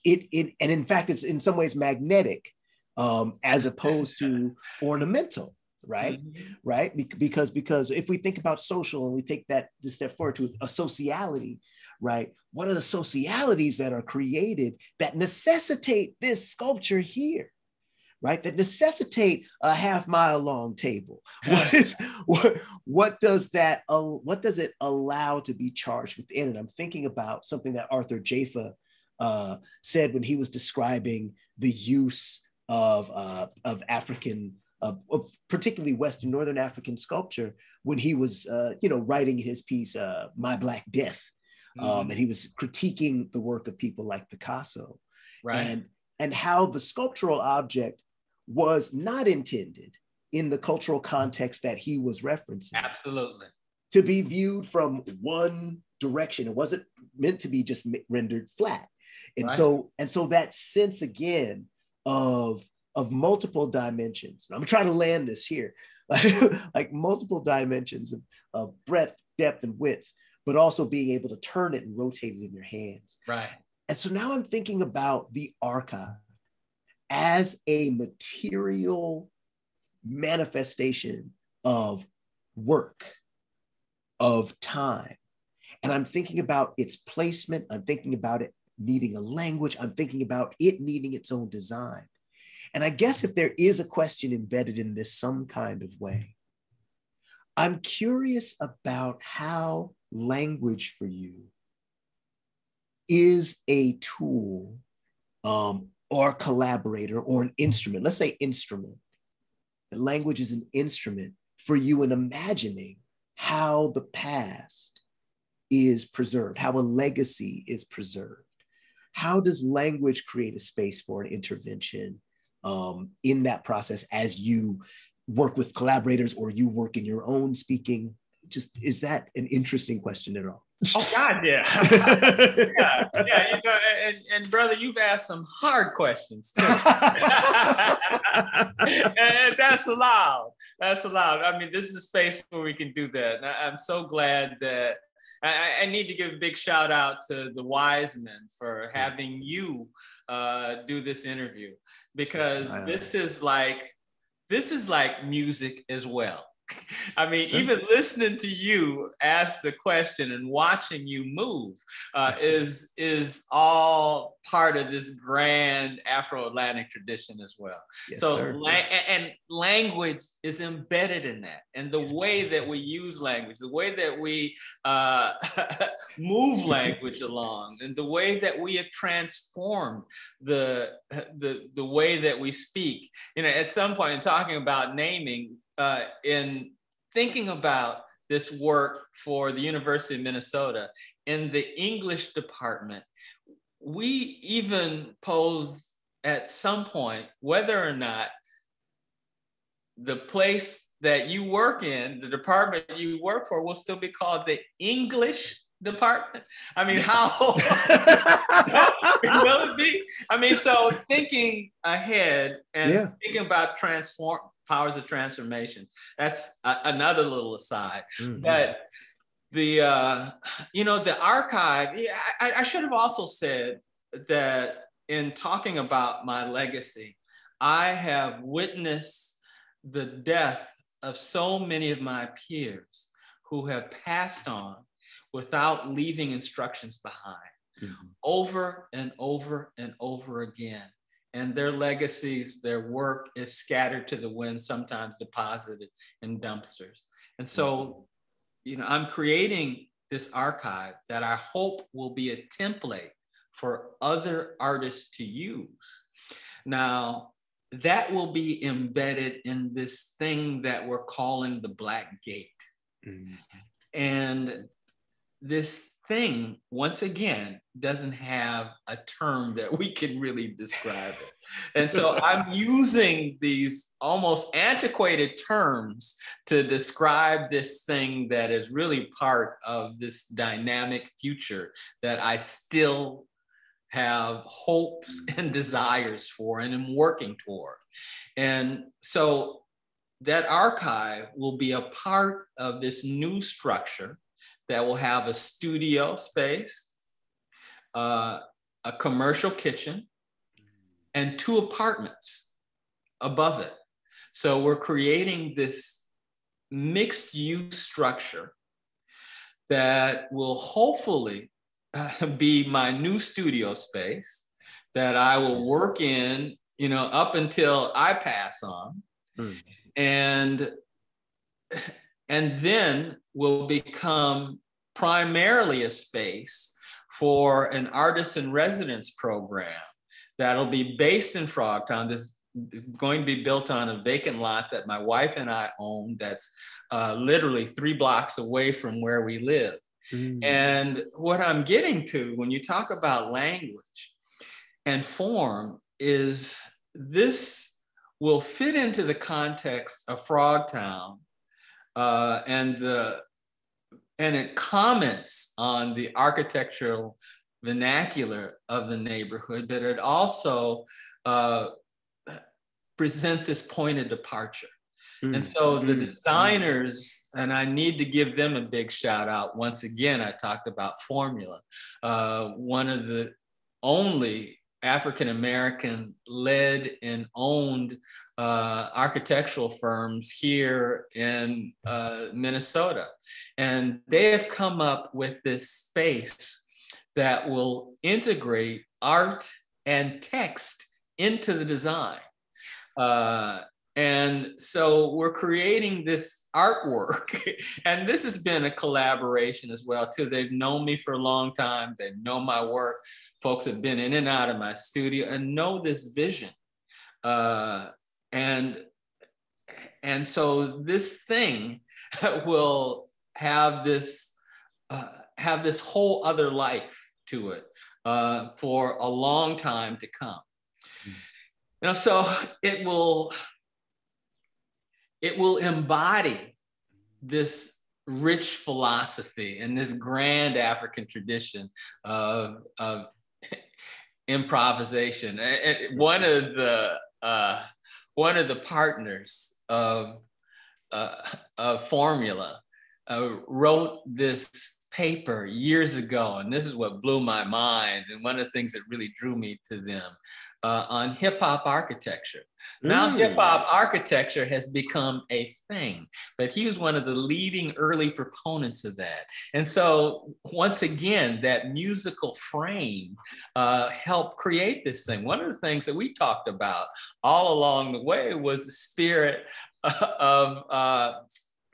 it, it and in fact, it's in some ways magnetic um, as opposed to ornamental right mm-hmm. right because because if we think about social and we take that the step forward to a sociality right what are the socialities that are created that necessitate this sculpture here right? That necessitate a half mile long table. What is what, what does that uh, what does it allow to be charged within it? I'm thinking about something that Arthur Jafa uh, said when he was describing the use of uh, of African of, of, particularly Western Northern African sculpture when he was uh, you know writing his piece uh, My Black Death, um, mm-hmm. and he was critiquing the work of people like Picasso, right? And and how the sculptural object was not intended in the cultural context that he was referencing. Absolutely. To be viewed from one direction. It wasn't meant to be just rendered flat. And right. so, and so that sense again of of multiple dimensions. I'm trying to land this here, like multiple dimensions of, of breadth, depth, and width, but also being able to turn it and rotate it in your hands. Right. And so now I'm thinking about the archive as a material manifestation of work, of time. And I'm thinking about its placement, I'm thinking about it needing a language, I'm thinking about it needing its own design. And I guess if there is a question embedded in this some kind of way, I'm curious about how language for you is a tool um, or a collaborator or an instrument. Let's say instrument. The language is an instrument for you in imagining how the past is preserved, how a legacy is preserved. How does language create a space for an intervention um, in that process as you work with collaborators or you work in your own speaking? Just is that an interesting question at all? Oh God, yeah, yeah, yeah. You know, and, and brother, you've asked some hard questions too, and, that's allowed. That's allowed. I mean, this is a space where we can do that. I'm so glad that I, I, need to give a big shout out to the Weisman for having you uh, do this interview because this is like this is like music as well. I mean, even listening to you ask the question and watching you move uh, is is all part of this grand Afro-Atlantic tradition as well. Yes, so, la- and language is embedded in that, and the way that we use language, the way that we uh, move language along, and the way that we have transformed the the the way that we speak. You know, at some point in talking about naming, uh, in thinking about this work for the University of Minnesota in the English department, we even pose at some point whether or not the place that you work in, the department you work for, will still be called the English department? I mean, how will it be? I mean, so thinking ahead and yeah. thinking about transform powers of transformation. That's a, another little aside. Mm-hmm. But the uh, you know the archive. I, I should have also said that in talking about my legacy, I have witnessed the death of so many of my peers who have passed on without leaving instructions behind mm-hmm. over and over and over again. And their legacies, their work is scattered to the wind, sometimes deposited in dumpsters. And so, you know, I'm creating this archive that I hope will be a template for other artists to use. Now, that will be embedded in this thing that we're calling the Black Gate. Mm-hmm. And this thing, once again, doesn't have a term that we can really describe it. And so I'm using these almost antiquated terms to describe this thing that is really part of this dynamic future that I still have hopes and desires for and am working toward. And so that archive will be a part of this new structure that will have a studio space, uh, a commercial kitchen, and two apartments above it. So we're creating this mixed use structure that will hopefully uh, be my new studio space that I will work in, you know, up until I pass on. Mm. And and then will become primarily a space for an artist in residence program that'll be based in Frogtown. This is going to be built on a vacant lot that my wife and I own that's uh, literally three blocks away from where we live. Mm. And what I'm getting to when you talk about language and form is this will fit into the context of Frogtown uh, and the and it comments on the architectural vernacular of the neighborhood, but it also uh, presents this point of departure. Mm-hmm. And so the mm-hmm. designers, and I need to give them a big shout out. Once again, I talked about Formula, uh, one of the only African American led and owned uh, architectural firms here in uh, Minnesota. And they have come up with this space that will integrate art and text into the design. Uh, and so we're creating this artwork. and this has been a collaboration as well, too. They've known me for a long time, they know my work. Folks have been in and out of my studio and know this vision. Uh, and and so this thing will have this uh, have this whole other life to it uh, for a long time to come. You know, so it will it will embody this rich philosophy and this grand African tradition of, of improvisation. And one of the uh, one of the partners of, uh, of Formula uh, wrote this paper years ago, and this is what blew my mind, and one of the things that really drew me to them uh, on hip hop architecture. Now, mm. hip hop architecture has become a thing, but he was one of the leading early proponents of that. And so, once again, that musical frame uh, helped create this thing. One of the things that we talked about all along the way was the spirit of uh,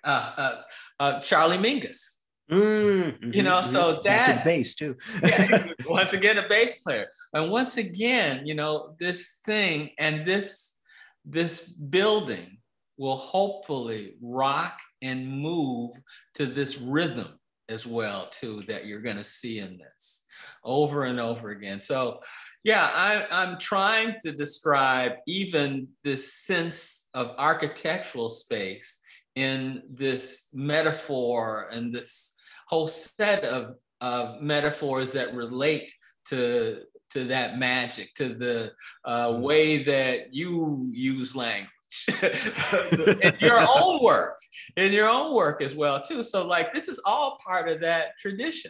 uh, uh Charlie Mingus. Mm-hmm. You know, so that bass too. yeah, once again, a bass player, and once again, you know, this thing and this this building will hopefully rock and move to this rhythm as well too that you're going to see in this over and over again. So, yeah, I, I'm trying to describe even this sense of architectural space in this metaphor and this whole set of, of metaphors that relate to, to that magic, to the uh, mm-hmm. way that you use language. in your own work, in your own work as well too. So like this is all part of that tradition.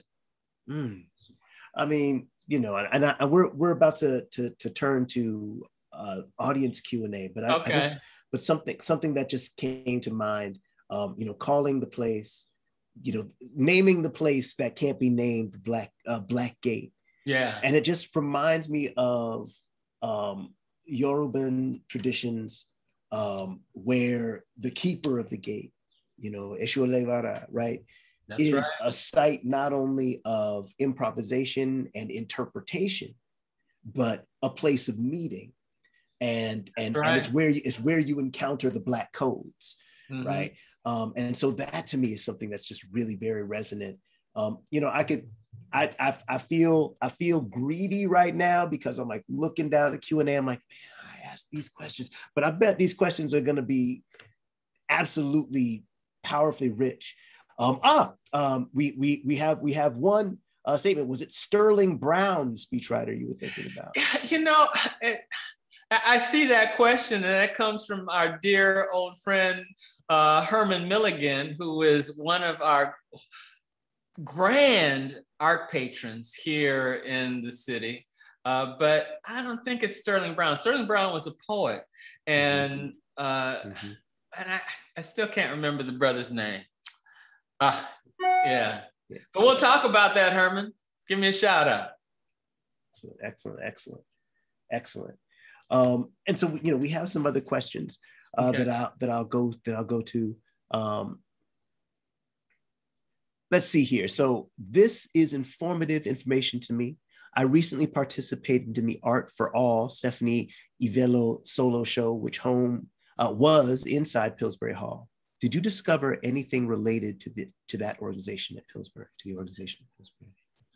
Mm. I mean, you know, and, I, and we're we're about to to to turn to uh, audience Q and A, but I, okay. I, just but something something that just came to mind. Um, you know, calling the place, you know, naming the place that can't be named Black uh, Black Gate. Yeah, and it just reminds me of um, Yoruban traditions um, where the keeper of the gate, you know, Esu-Elegbara, right, That's is right. a site not only of improvisation and interpretation, but a place of meeting. And and, right. and it's where you, it's where you encounter the black codes, mm-hmm. right? Um, and so that to me is something that's just really very resonant. Um, you know, I could I, I, I feel I feel greedy right now because I'm like looking down at the Q and A. I'm like, man, I asked these questions, but I bet these questions are going to be absolutely powerfully rich. Um, ah, um, we we we have we have one uh, statement. Was it Sterling Brown, speechwriter, you were thinking about? You know, I see that question, and that comes from our dear old friend uh, Herman Milligan, who is one of our grand art patrons here in the city. Uh, but I don't think it's Sterling Brown. Sterling Brown was a poet, and uh, mm-hmm. and I, I still can't remember the brother's name. Uh, yeah. But we'll talk about that, Herman. Give me a shout out. Excellent, excellent, excellent, excellent. Um, and so you know we have some other questions uh, okay. that I that I'll go that I'll go to. Um, let's see here. So this is informative information to me. I recently participated in the Art for All Stephanie Ivelo solo show, which home uh, was inside Pillsbury Hall. Did you discover anything related to the to that organization at Pillsbury, to the organization at Pillsbury?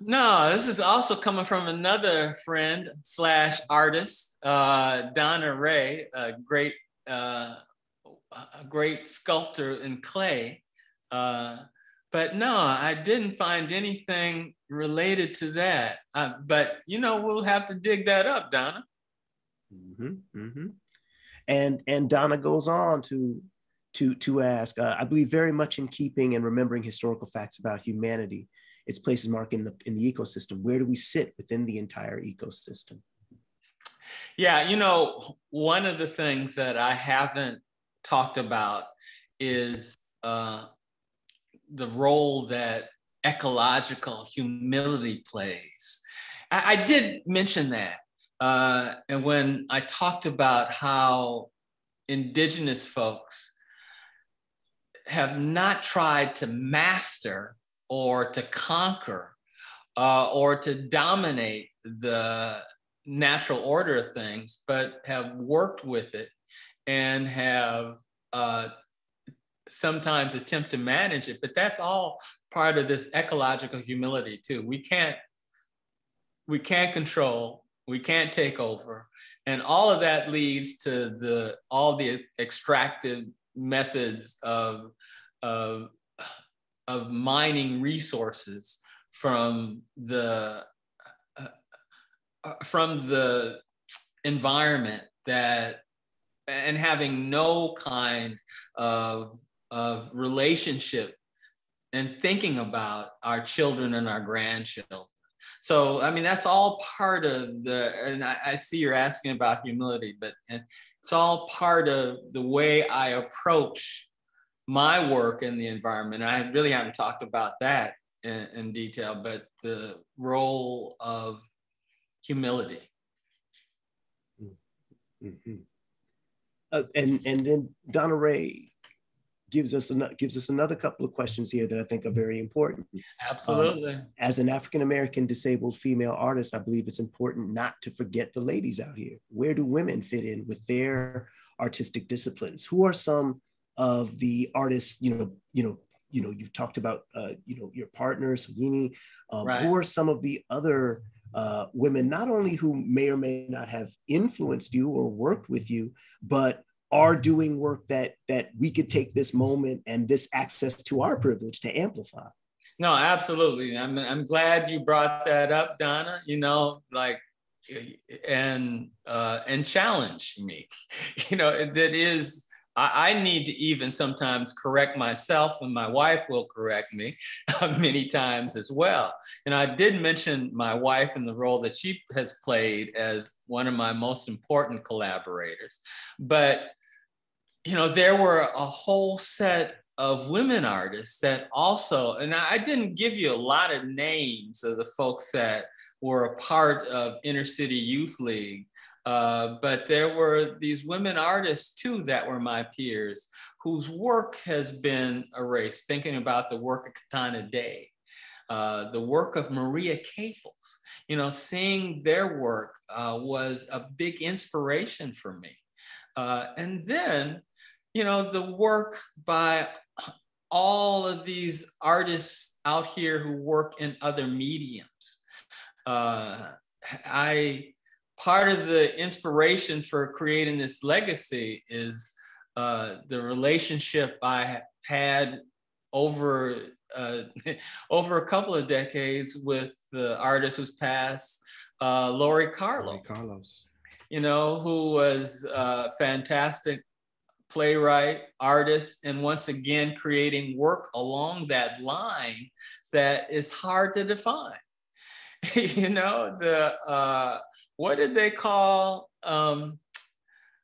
No, this is also coming from another friend slash artist, uh, Donna Ray, a great, uh, a great sculptor in clay. Uh, but no, I didn't find anything related to that. Uh, but you know, we'll have to dig that up, Donna. Mm-hmm, mm-hmm. And and Donna goes on to to to ask. Uh, I believe very much in keeping and remembering historical facts about humanity. Its place is marked in the in the ecosystem. Where do we sit within the entire ecosystem? Yeah, you know, one of the things that I haven't talked about is uh, the role that ecological humility plays. I, I did mention that. Uh, and when I talked about how indigenous folks have not tried to master or to conquer uh, or to dominate the natural order of things, but have worked with it and have uh, sometimes attempt to manage it, but that's all part of this ecological humility too. We can't we can't control, we can't take over. And all of that leads to the all the extractive methods of of of mining resources from the uh, uh from the environment that and having no kind of of relationship and thinking about our children and our grandchildren. So, I mean, that's all part of the, and I, I see you're asking about humility, but it's all part of the way I approach my work in the environment. I really haven't talked about that in, in detail, but the role of humility. Mm-hmm. Uh, and and then Donna Ray, gives us an, gives us another couple of questions here that I think are very important. Absolutely. Um, as an African American disabled female artist, I believe it's important not to forget the ladies out here. Where do women fit in with their artistic disciplines? Who are some of the artists? You know, you know, you know. You've talked about, uh, you know, your partner Soyini. Um, right. Who are some of the other uh, women, not only who may or may not have influenced you or worked with you, but are doing work that that we could take this moment and this access to our privilege to amplify no absolutely i'm, I'm glad you brought that up donna you know like and uh, and challenge me. You know, that is I, need to even sometimes correct myself, and my wife will correct me uh, many times as well. And I did mention my wife and the role that she has played as one of my most important collaborators. But you know, there were a whole set of women artists that also, and I didn't give you a lot of names of the folks that were a part of Inner City Youth League, uh, but there were these women artists too that were my peers whose work has been erased, thinking about the work of Katana Day, uh, the work of Maria Kafels. You know, seeing their work uh, was a big inspiration for me. Uh, and then, you know, the work by all of these artists out here who work in other mediums. Uh, I part of the inspiration for creating this legacy is uh, the relationship I had over uh, over a couple of decades with the artist who's passed, uh, Laurie Carlos. Carlos. You know, who was a fantastic playwright, artist, and once again creating work along that line that is hard to define. you know, the uh, what did they call um,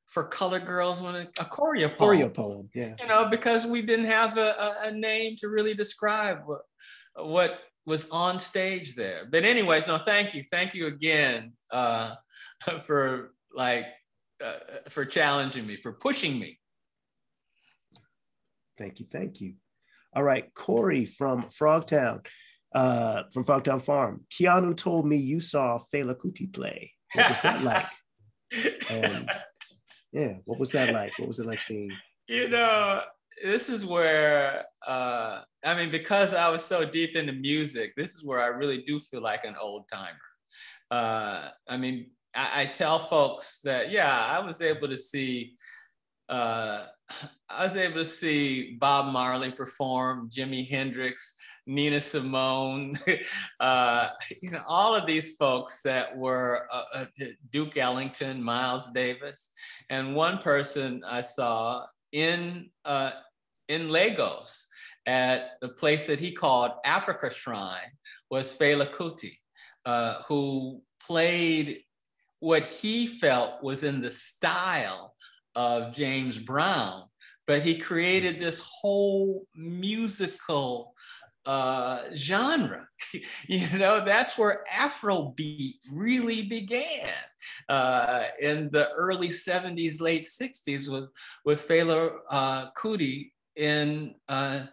for color girls when a, a choreo poem? Choreo poem, yeah. You know, because we didn't have a, a, a name to really describe what, what was on stage there. But anyways, no, thank you, thank you again uh, for like uh, for challenging me, for pushing me. Thank you, thank you. All right, Corey from Frogtown, uh, from Frogtown Farm. Keanu told me you saw Fela Kuti play. What was that like? And yeah, what was that like? What was it like seeing? You know, this is where uh, I mean, because I was so deep into music, this is where I really do feel like an old timer. Uh, I mean, I, I, tell folks that yeah, I was able to see. Uh, I was able to see Bob Marley perform, Jimi Hendrix, Nina Simone, uh, you know, all of these folks that were uh, uh, Duke Ellington, Miles Davis, and one person I saw in uh, in Lagos at the place that he called Afrika Shrine was Fela Kuti, uh, who played what he felt was in the style of James Brown, but he created this whole musical uh, genre. you know, that's where Afrobeat really began uh, in the early 70s, late 60s with, with Fela uh, Kuti in, uh,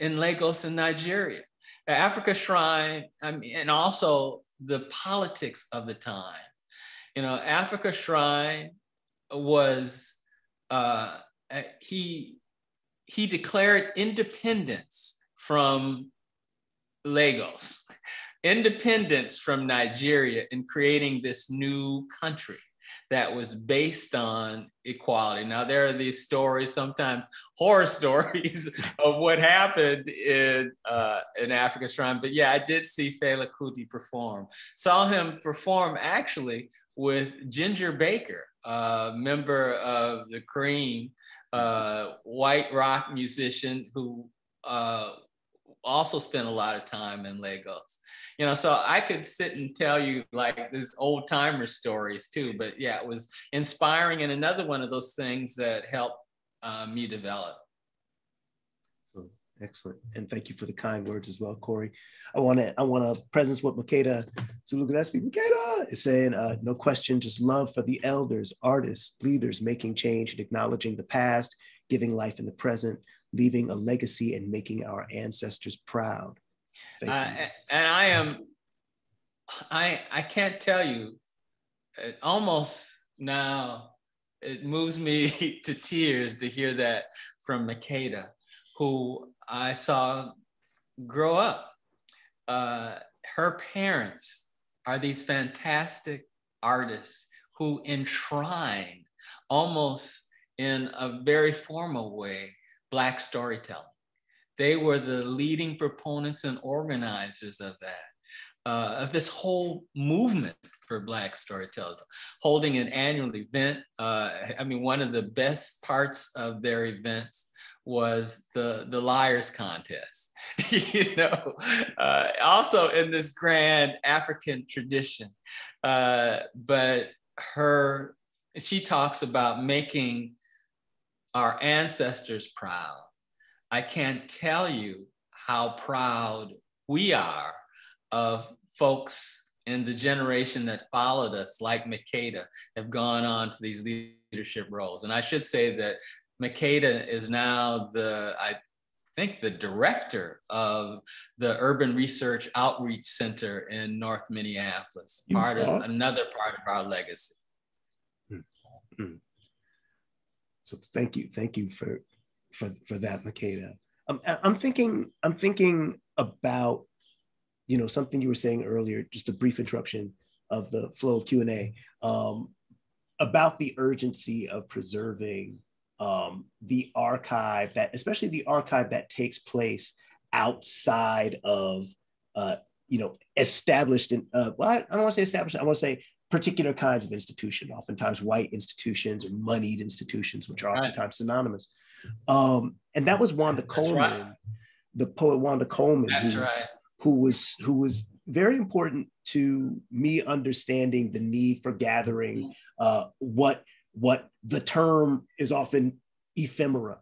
in Lagos in Nigeria. Afrika Shrine, I mean, and also the politics of the time. You know, Afrika Shrine was, uh, he, he declared independence from Lagos, independence from Nigeria in creating this new country that was based on equality. Now, there are these stories, sometimes horror stories of what happened in, uh, in Afrika Shrine. But yeah, I did see Fela Kuti perform. Saw him perform actually with Ginger Baker, a member of the Cream, uh, white rock musician who uh, also spent a lot of time in Lagos. You know, so I could sit and tell you like these old timer stories too. But yeah, it was inspiring and another one of those things that helped uh, me develop. Excellent, and thank you for the kind words as well, Corey. I want to I want to presence what Makeda Zulu Makeda is saying. Uh, no question, just love for the elders, artists, leaders making change and acknowledging the past, giving life in the present, leaving a legacy and making our ancestors proud. Uh, and I am, I I can't tell you, it almost now it moves me to tears to hear that from Makeda, who I saw grow up. Uh, her parents are these fantastic artists who enshrined almost in a very formal way Black storytelling. They were the leading proponents and organizers of that, uh, of this whole movement for Black storytellers, holding an annual event. Uh, I mean, one of the best parts of their events was the the liars contest you know uh, also in this grand african tradition uh, but her she talks about making our ancestors proud i can't tell you how proud we are of folks in the generation that followed us like Makeda have gone on to these leadership roles and i should say that Makeda is now the, I think, the director of the Urban Research Outreach Center in North Minneapolis, part of another part of our legacy. Mm-hmm. So thank you, thank you for for for that, Makeda. Um, I'm thinking, I'm thinking about, you know, something you were saying earlier. Just a brief interruption of the flow of Q and A um, about the urgency of preserving um, the archive that, especially the archive that takes place outside of, uh, you know, established in, uh, well, I don't want to say established, I want to say particular kinds of institution, oftentimes white institutions or moneyed institutions, which are oftentimes right. synonymous. Um, and that was Wanda Coleman, right. the poet Wanda Coleman, who, right. who was who was very important to me understanding the need for gathering uh, what what the term is often ephemera,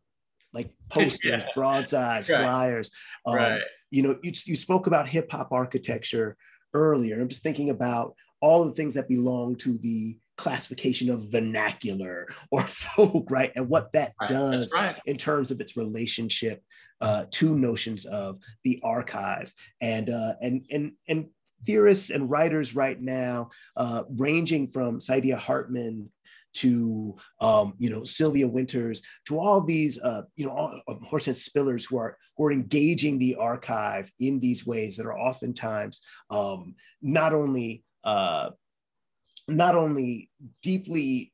like posters, yeah. broadsides, right. flyers. Um, right. You know, you, you spoke about hip hop architecture earlier. I'm just thinking about all the things that belong to the classification of vernacular or folk, right? And what that right. does right. in terms of its relationship uh, to notions of the archive and uh, and and and theorists and writers right now, uh, ranging from Saidiya Hartman to um, you know Sylvia Winters, to all these uh, you know all, Hortense Spillers who are who are engaging the archive in these ways that are oftentimes um, not only uh, not only deeply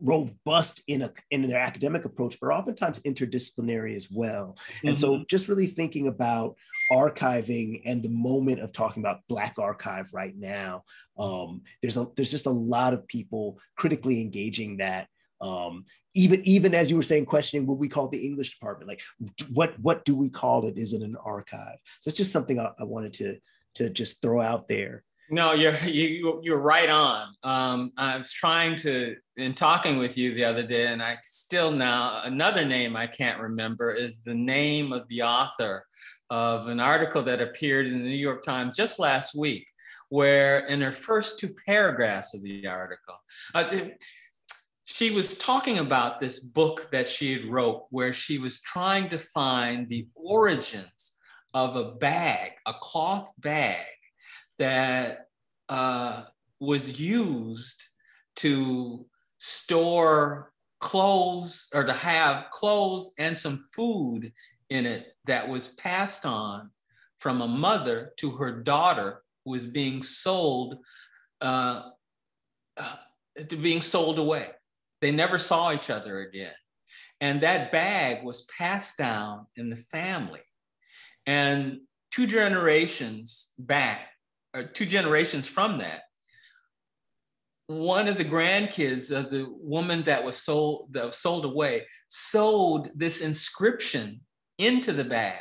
robust in a in their academic approach, but oftentimes interdisciplinary as well. Mm-hmm. And so, mm-hmm. just really thinking about archiving and the moment of talking about Black archive right now, um, there's a there's just a lot of people critically engaging that. Um, even even as you were saying, questioning what we call the English department, like what what do we call it? Is it an archive? So it's just something I, I wanted to to just throw out there. No, you're you, you're right on. Um, I was trying to in talking with you the other day, and I still now another name I can't remember is the name of the author of an article that appeared in the New York Times just last week, where in her first two paragraphs of the article, uh, she was talking about this book that she had wrote, where she was trying to find the origins of a bag, a cloth bag that uh, was used to store clothes or to have clothes and some food in it that was passed on from a mother to her daughter who was being sold uh, uh, to being sold away. They never saw each other again. And that bag was passed down in the family. And two generations back, or two generations from that, one of the grandkids of the woman that was sold that was sold away sewed this inscription into the bag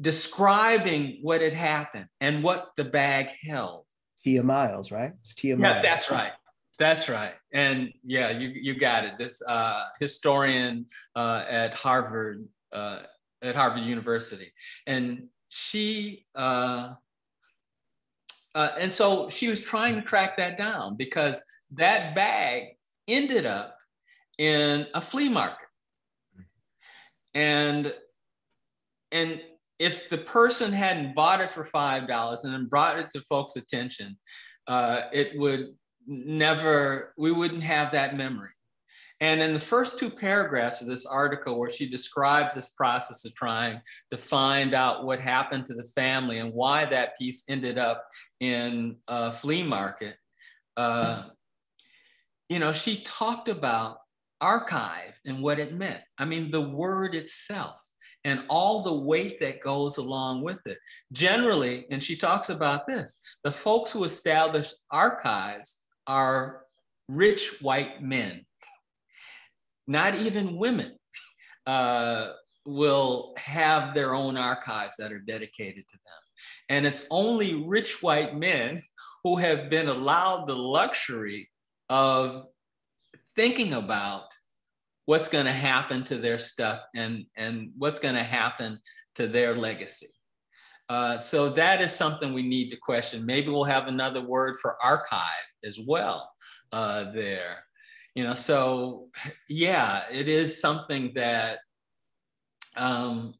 describing what had happened and what the bag held. Tiya Miles right? It's Tiya Miles. yeah, that's right. That's right. And yeah you, you got it. This uh, historian uh, at harvard uh, at harvard university. And she uh, and so she was trying to track that down because that bag ended up in a flea market. And, and if the person hadn't bought it for $5 and then brought it to folks' attention, uh, it would never, we wouldn't have that memory. And in the first two paragraphs of this article, where she describes this process of trying to find out what happened to the family and why that piece ended up in a flea market, uh, you know, she talked about archive and what it meant. I mean, the word itself and all the weight that goes along with it. Generally, and she talks about this, the folks who establish archives are rich white men. Not even women uh, will have their own archives that are dedicated to them. And it's only rich white men who have been allowed the luxury of thinking about what's going to happen to their stuff and, and what's going to happen to their legacy. Uh, so that is something we need to question. Maybe we'll have another word for archive as well uh, there. You know, so yeah, it is something that um,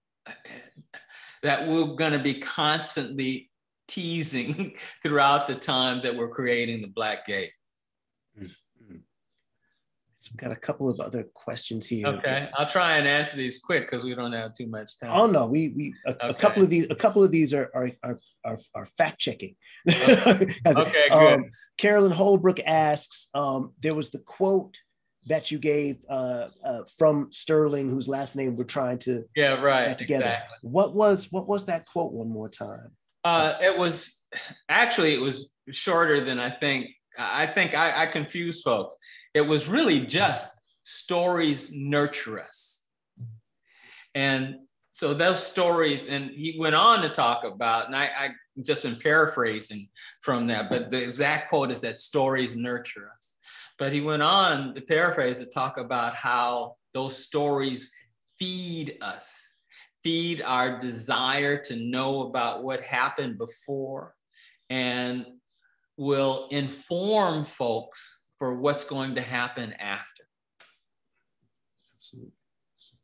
that we're going to be constantly teasing throughout the time that we're creating the Black Gate. Mm-hmm. So we've got a couple of other questions here. Okay, I'll try and answer these quick because we don't have too much time. Oh no, we we a, okay. a couple of these a couple of these are are are, are, are fact checking. Okay, okay good. Carolyn Holbrook asks, um, there was the quote that you gave uh, uh, from Sterling, whose last name we're trying to yeah right together. Exactly. What was what was that quote one more time? Uh, it was actually it was shorter than I think. I think I, I confused folks. It was really just stories nurture us, and so those stories. And he went on to talk about, and I, I just in paraphrasing from that, but the exact quote is that stories nurture us. But he went on to paraphrase to talk about how those stories feed us, feed our desire to know about what happened before, and will inform folks for what's going to happen after.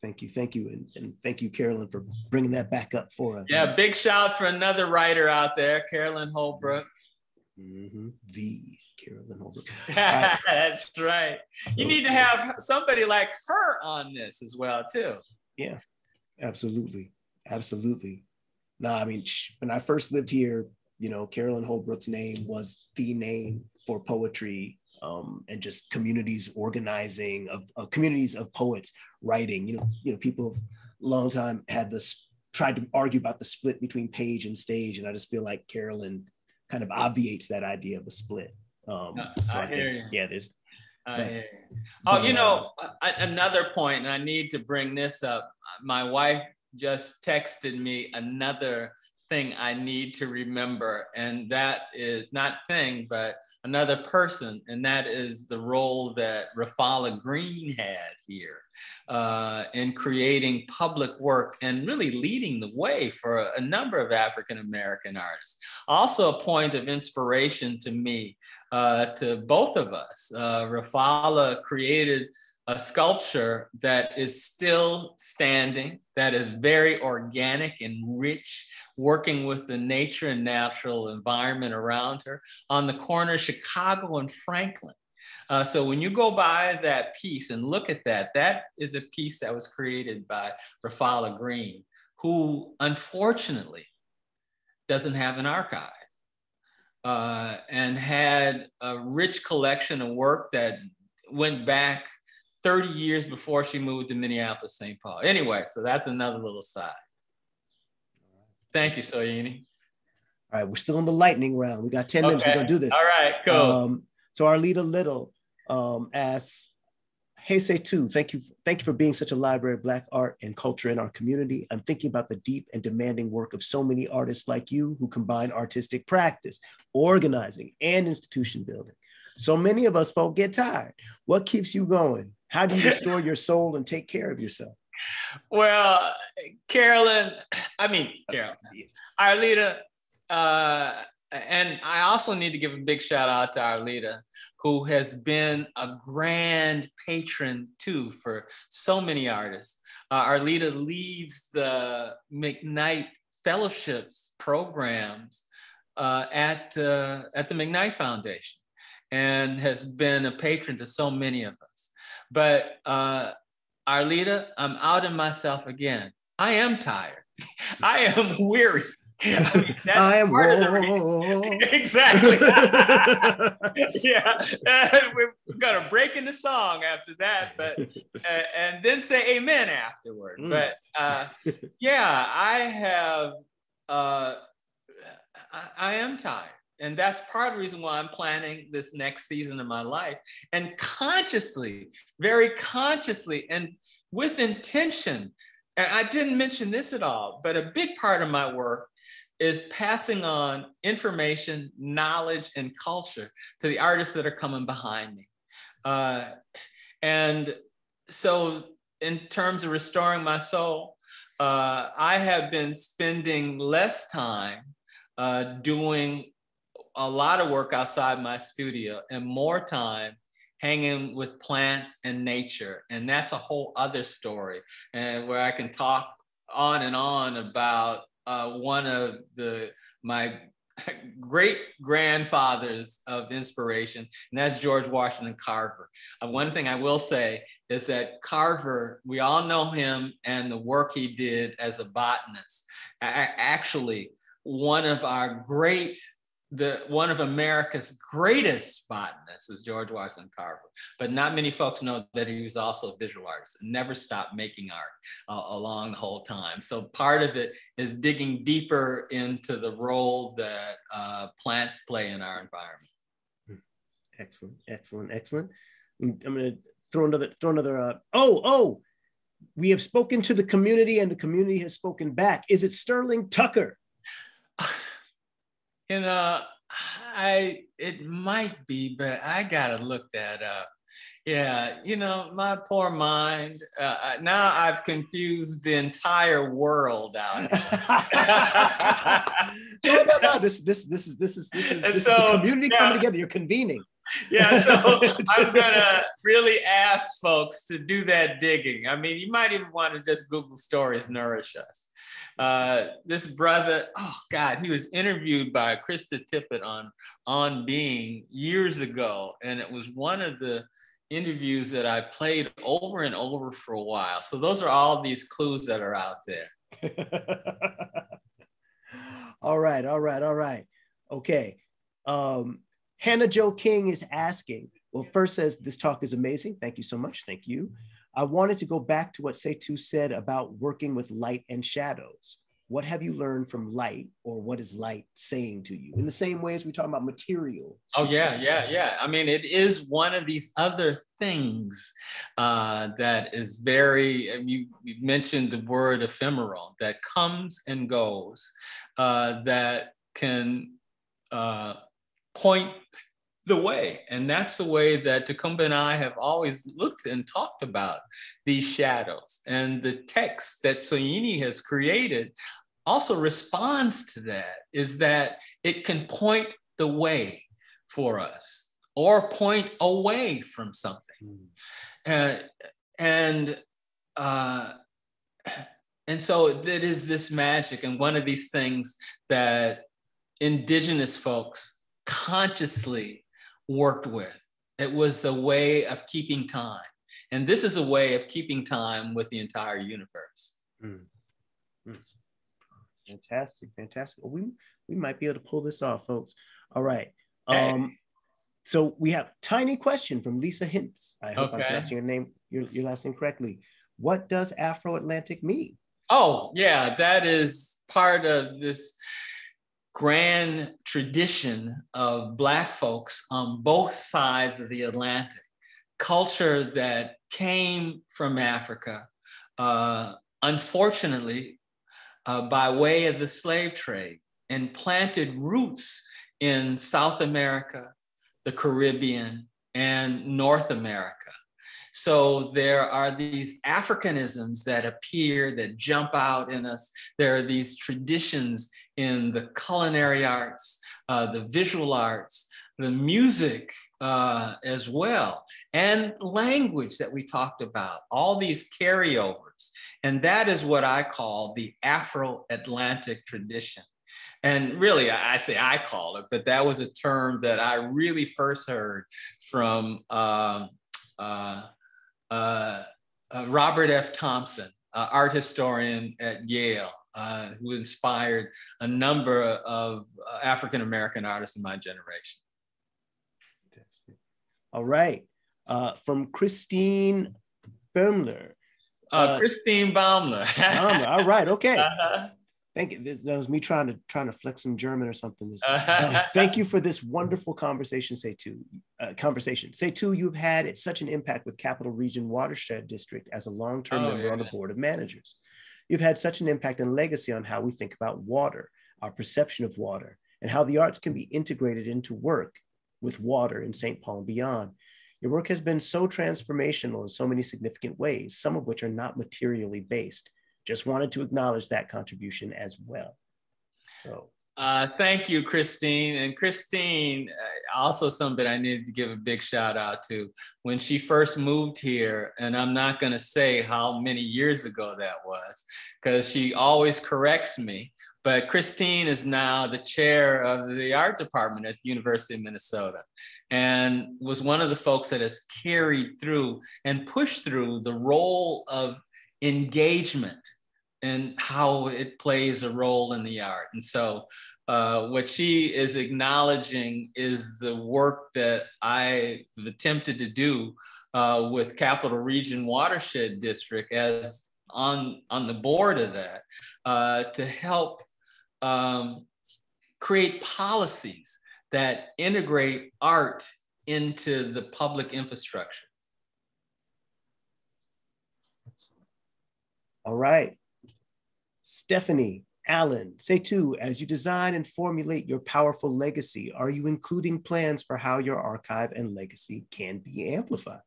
Thank you, thank you, and, and thank you, Carolyn, for bringing that back up for us. Yeah, big shout for another writer out there, Carolyn Holbrook. Mm-hmm. The Carolyn Holbrook. That's right. You need to have somebody like her on this as well, too. Yeah, absolutely. Absolutely. No, I mean, when I first lived here, you know, Carolyn Holbrook's name was the name for poetry um, and just communities organizing of, of, communities of poets writing. You know, you know, people have long time had this tried to argue about the split between page and stage, and I just feel like Carolyn kind of obviates that idea of a split. Um, so I, I think, yeah, there's. I But, oh, you know, another point, and I need to bring this up. My wife just texted me another thing I need to remember, and that is not thing, but another person, and that is the role that Rafala Green had here uh, in creating public work and really leading the way for a, a number of African American artists. Also, a point of inspiration to me, uh, to both of us. Uh, Rafala created a sculpture that is still standing, that is very organic and rich, working with the nature and natural environment around her on the corner of Chicago and Franklin. Uh, so when you go by that piece and look at that, that is a piece that was created by Rafala Green, who unfortunately doesn't have an archive uh, and had a rich collection of work that went back 30 years before she moved to Minneapolis, St. Paul. Anyway, so that's another little side. Thank you, Soyini. All right, we're still in the lightning round. We got 10 okay. minutes. We're going to do this. All right, cool. Um, so Arlita Little um, asks, Hey, Seitu, thank you, thank you for being such a library of Black art and culture in our community. I'm thinking about the deep and demanding work of so many artists like you who combine artistic practice, organizing, and institution building. So many of us folk get tired. What keeps you going? How do you restore your soul and take care of yourself? Well, Carolyn, I mean, Carolyn, Arlita, uh, and I also need to give a big shout out to Arlita, who has been a grand patron too for so many artists. Uh, Arlita leads the McKnight Fellowships programs uh, at, uh, at the McKnight Foundation and has been a patron to so many of us. But uh, Arlita, I'm out in myself again. I am tired. I am weary. I, mean, I am the, exactly. yeah, uh, we're gonna break into song after that, but uh, and then say amen afterward. Mm. But uh, yeah, I have. Uh, I, I am tired. And that's part of the reason why I'm planning this next season of my life. And consciously, very consciously, and with intention, and I didn't mention this at all, but a big part of my work is passing on information, knowledge, and culture to the artists that are coming behind me. Uh, and so, in terms of restoring my soul, uh, I have been spending less time uh, doing a lot of work outside my studio and more time hanging with plants and nature. And that's a whole other story, and where I can talk on and on about uh, one of the my great grandfathers of inspiration, and that's George Washington Carver. Uh, one thing I will say is that Carver, we all know him and the work he did as a botanist. actually, one of our great the one of America's greatest botanists is George Washington Carver, but not many folks know that he was also a visual artist never stopped making art uh, along the whole time. So part of it is digging deeper into the role that uh, plants play in our environment. Hmm. Excellent, excellent, excellent. I'm going to throw another, throw another. Uh, oh, oh, we have spoken to the community, and the community has spoken back. Is it Sterling Tucker? You know, I it might be, but I gotta look that up. Yeah, you know, my poor mind. Uh, now I've confused the entire world out. no, no, no. This, this, this is this is this is, this so, is the community yeah. coming together. You're convening. Yeah, so I'm gonna really ask folks to do that digging. I mean, you might even want to just Google stories nourish us. Uh, this brother, oh God, he was interviewed by Krista Tippett on On Being years ago, and it was one of the interviews that I played over and over for a while. So those are all these clues that are out there. all right, all right, all right. Okay. Um, Hannah Joe King is asking. Well, first says this talk is amazing. Thank you so much. Thank you. I wanted to go back to what Seitu said about working with light and shadows. What have you learned from light, or what is light saying to you? In the same way as we talk about material. Oh yeah, yeah, yeah. I mean, it is one of these other things uh, that is very. You, you, mentioned the word ephemeral that comes and goes, uh, that can uh, point the way. And that's the way that Ta-coumba and I have always looked and talked about these shadows. And the text that Soyini has created also responds to that, is that it can point the way for us or point away from something. Mm. Uh, and uh, and so it is this magic and one of these things that indigenous folks consciously worked with. It was a way of keeping time. And this is a way of keeping time with the entire universe. Mm. Mm. Fantastic, fantastic. Well, we, we might be able to pull this off, folks. All right. Um, so we have tiny question from Lisa Hintz. I hope okay. I'm pronouncing your name, your, your last name correctly. What does Afro-Atlantic mean? Oh, yeah, that is part of this grand tradition of Black folks on both sides of the Atlantic, culture that came from Africa, uh, unfortunately, uh, by way of the slave trade and planted roots in South America, the Caribbean, and North America. So there are these Africanisms that appear, that jump out in us. There are these traditions in the culinary arts, uh, the visual arts, the music uh, as well, and language that we talked about, all these carryovers. And that is what I call the Afro Atlantic tradition. And really, I say I call it, but that was a term that I really first heard from um, uh, uh, uh, Robert F. Thompson, art historian at Yale, uh, who inspired a number of uh, African American artists in my generation. All right. Uh, from Christine Baumler. Uh, uh, Christine Baumler. Baumler. All right. Okay. Uh-huh. Thank you. This, that was me trying to trying to flex some German or something. Uh, thank you for this wonderful conversation. Seitu uh, conversation. Seitu you've had such an impact with Capital Region Watershed District as a long-term oh, member yeah. on the board of managers. You've had such an impact and legacy on how we think about water, our perception of water, and how the arts can be integrated into work with water in St. Paul and beyond. Your work has been so transformational in so many significant ways, some of which are not materially based. Just wanted to acknowledge that contribution as well. So uh, thank you, Christine. And Christine, uh, also somebody I needed to give a big shout out to. When she first moved here, and I'm not going to say how many years ago that was, because she always corrects me. But Christine is now the chair of the art department at the University of Minnesota and was one of the folks that has carried through and pushed through the role of engagement and how it plays a role in the art. And so uh, what she is acknowledging is the work that I've attempted to do uh, with Capital Region Watershed District as on, on the board of that uh, to help um, create policies that integrate art into the public infrastructure. All right. Stephanie Allen, too, as you design and formulate your powerful legacy, are you including plans for how your archive and legacy can be amplified?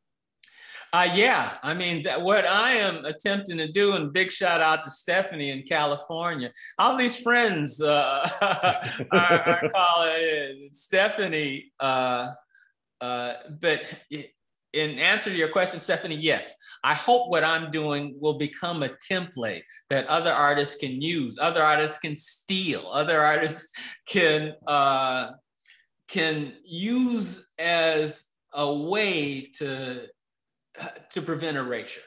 Uh, yeah, I mean, that, what I am attempting to do, and big shout out to Stephanie in California. All these friends uh, are, are calling Stephanie. Uh, uh, but in answer to your question, Stephanie, yes, I hope what I'm doing will become a template that other artists can use, other artists can steal, other artists can uh, can use as a way to to prevent erasure.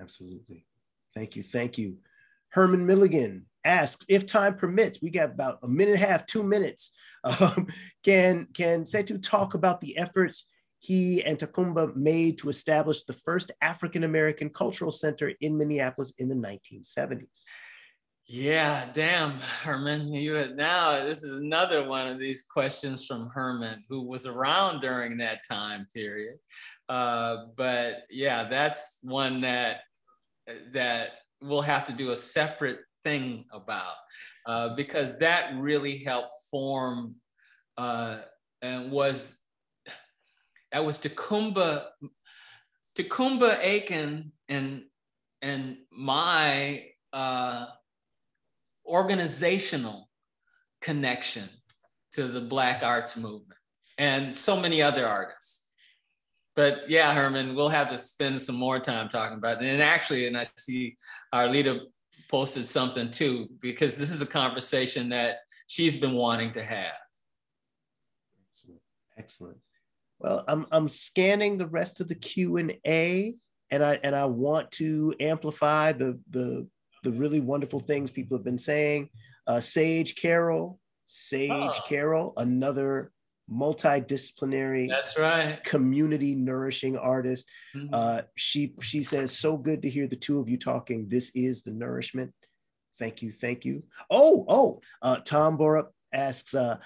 Absolutely. Thank you. Thank you. Herman Milligan asks if time permits, we got about a minute and a half, two minutes. Um, can can Seitu talk about the efforts he and Ta-coumba made to establish the first African American cultural center in Minneapolis in the 1970s? Yeah, damn, Herman. You now this is another one of these questions from Herman, who was around during that time period. Uh, but yeah, that's one that that we'll have to do a separate thing about uh, because that really helped form uh, and was that was Ta-coumba Ta-coumba Aiken and and my uh, organizational connection to the Black arts movement and so many other artists but yeah, Herman, we'll have to spend some more time talking about it. And actually, and I see Arlita posted something too, because this is a conversation that she's been wanting to have. Excellent. Excellent. Well, I'm, I'm scanning the rest of the Q and A, and I and I want to amplify the the the really wonderful things people have been saying. Uh, Sage Carroll, Sage oh. Carroll, another multidisciplinary that's right community nourishing artist mm-hmm. uh, she she says so good to hear the two of you talking this is the nourishment thank you thank you oh oh uh, Tom Borrup asks uh,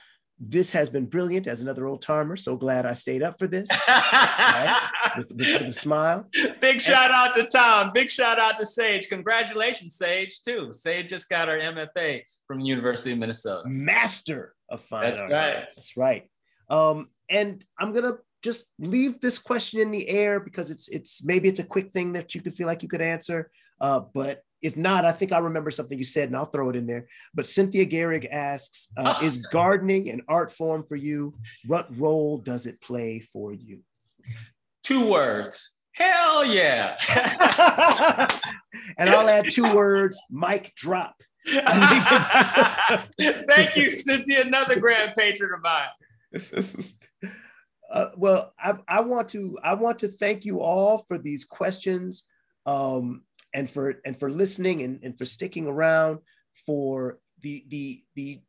this has been brilliant as another old timer so glad i stayed up for this right? with, with, with, a smile big shout out to tom big shout out to sage congratulations sage too sage just got her mfa from university of minnesota master of fine that's art. right that's right um, and I'm gonna just leave this question in the air because it's it's maybe it's a quick thing that you could feel like you could answer. Uh, but if not, I think I remember something you said and I'll throw it in there. But Cynthia Gehrig asks, uh, awesome. is gardening an art form for you? What role does it play for you? Two words. Hell yeah. and I'll add two words, mic drop. Thank you, Cynthia, another grand patron of mine. uh, well, I, I, want to I want to thank you all for these questions. Um, and for and for listening and, and for sticking around for the the the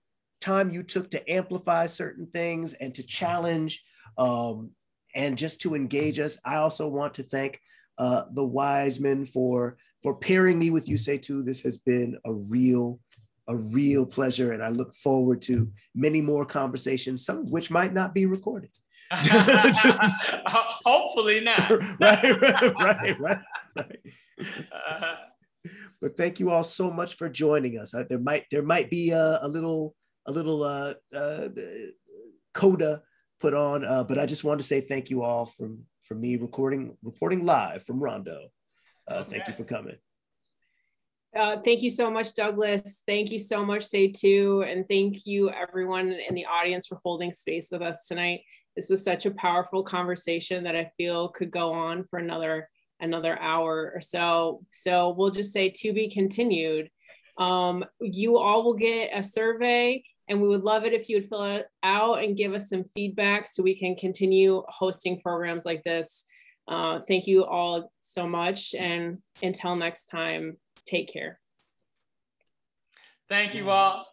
time you took to amplify certain things and to challenge um, and just to engage us. I also want to thank uh, the Weisman for for pairing me with you, Seitu. This has been a real a real pleasure, and I look forward to many more conversations, some of which might not be recorded. Hopefully not. right, right, right, right. Uh-huh. But thank you all so much for joining us. Uh, there might there might be a, a little a little uh, uh, coda put on, uh, but I just wanted to say thank you all from from me recording reporting live from Rondo. Uh, okay. Thank you for coming. Uh, thank you so much, Douglas. Thank you so much, Seitu, and thank you everyone in the audience for holding space with us tonight. This was such a powerful conversation that I feel could go on for another another hour or so. So we'll just say to be continued. Um, you all will get a survey and we would love it if you would fill it out and give us some feedback so we can continue hosting programs like this. Uh, thank you all so much. And until next time, take care. Thank you all.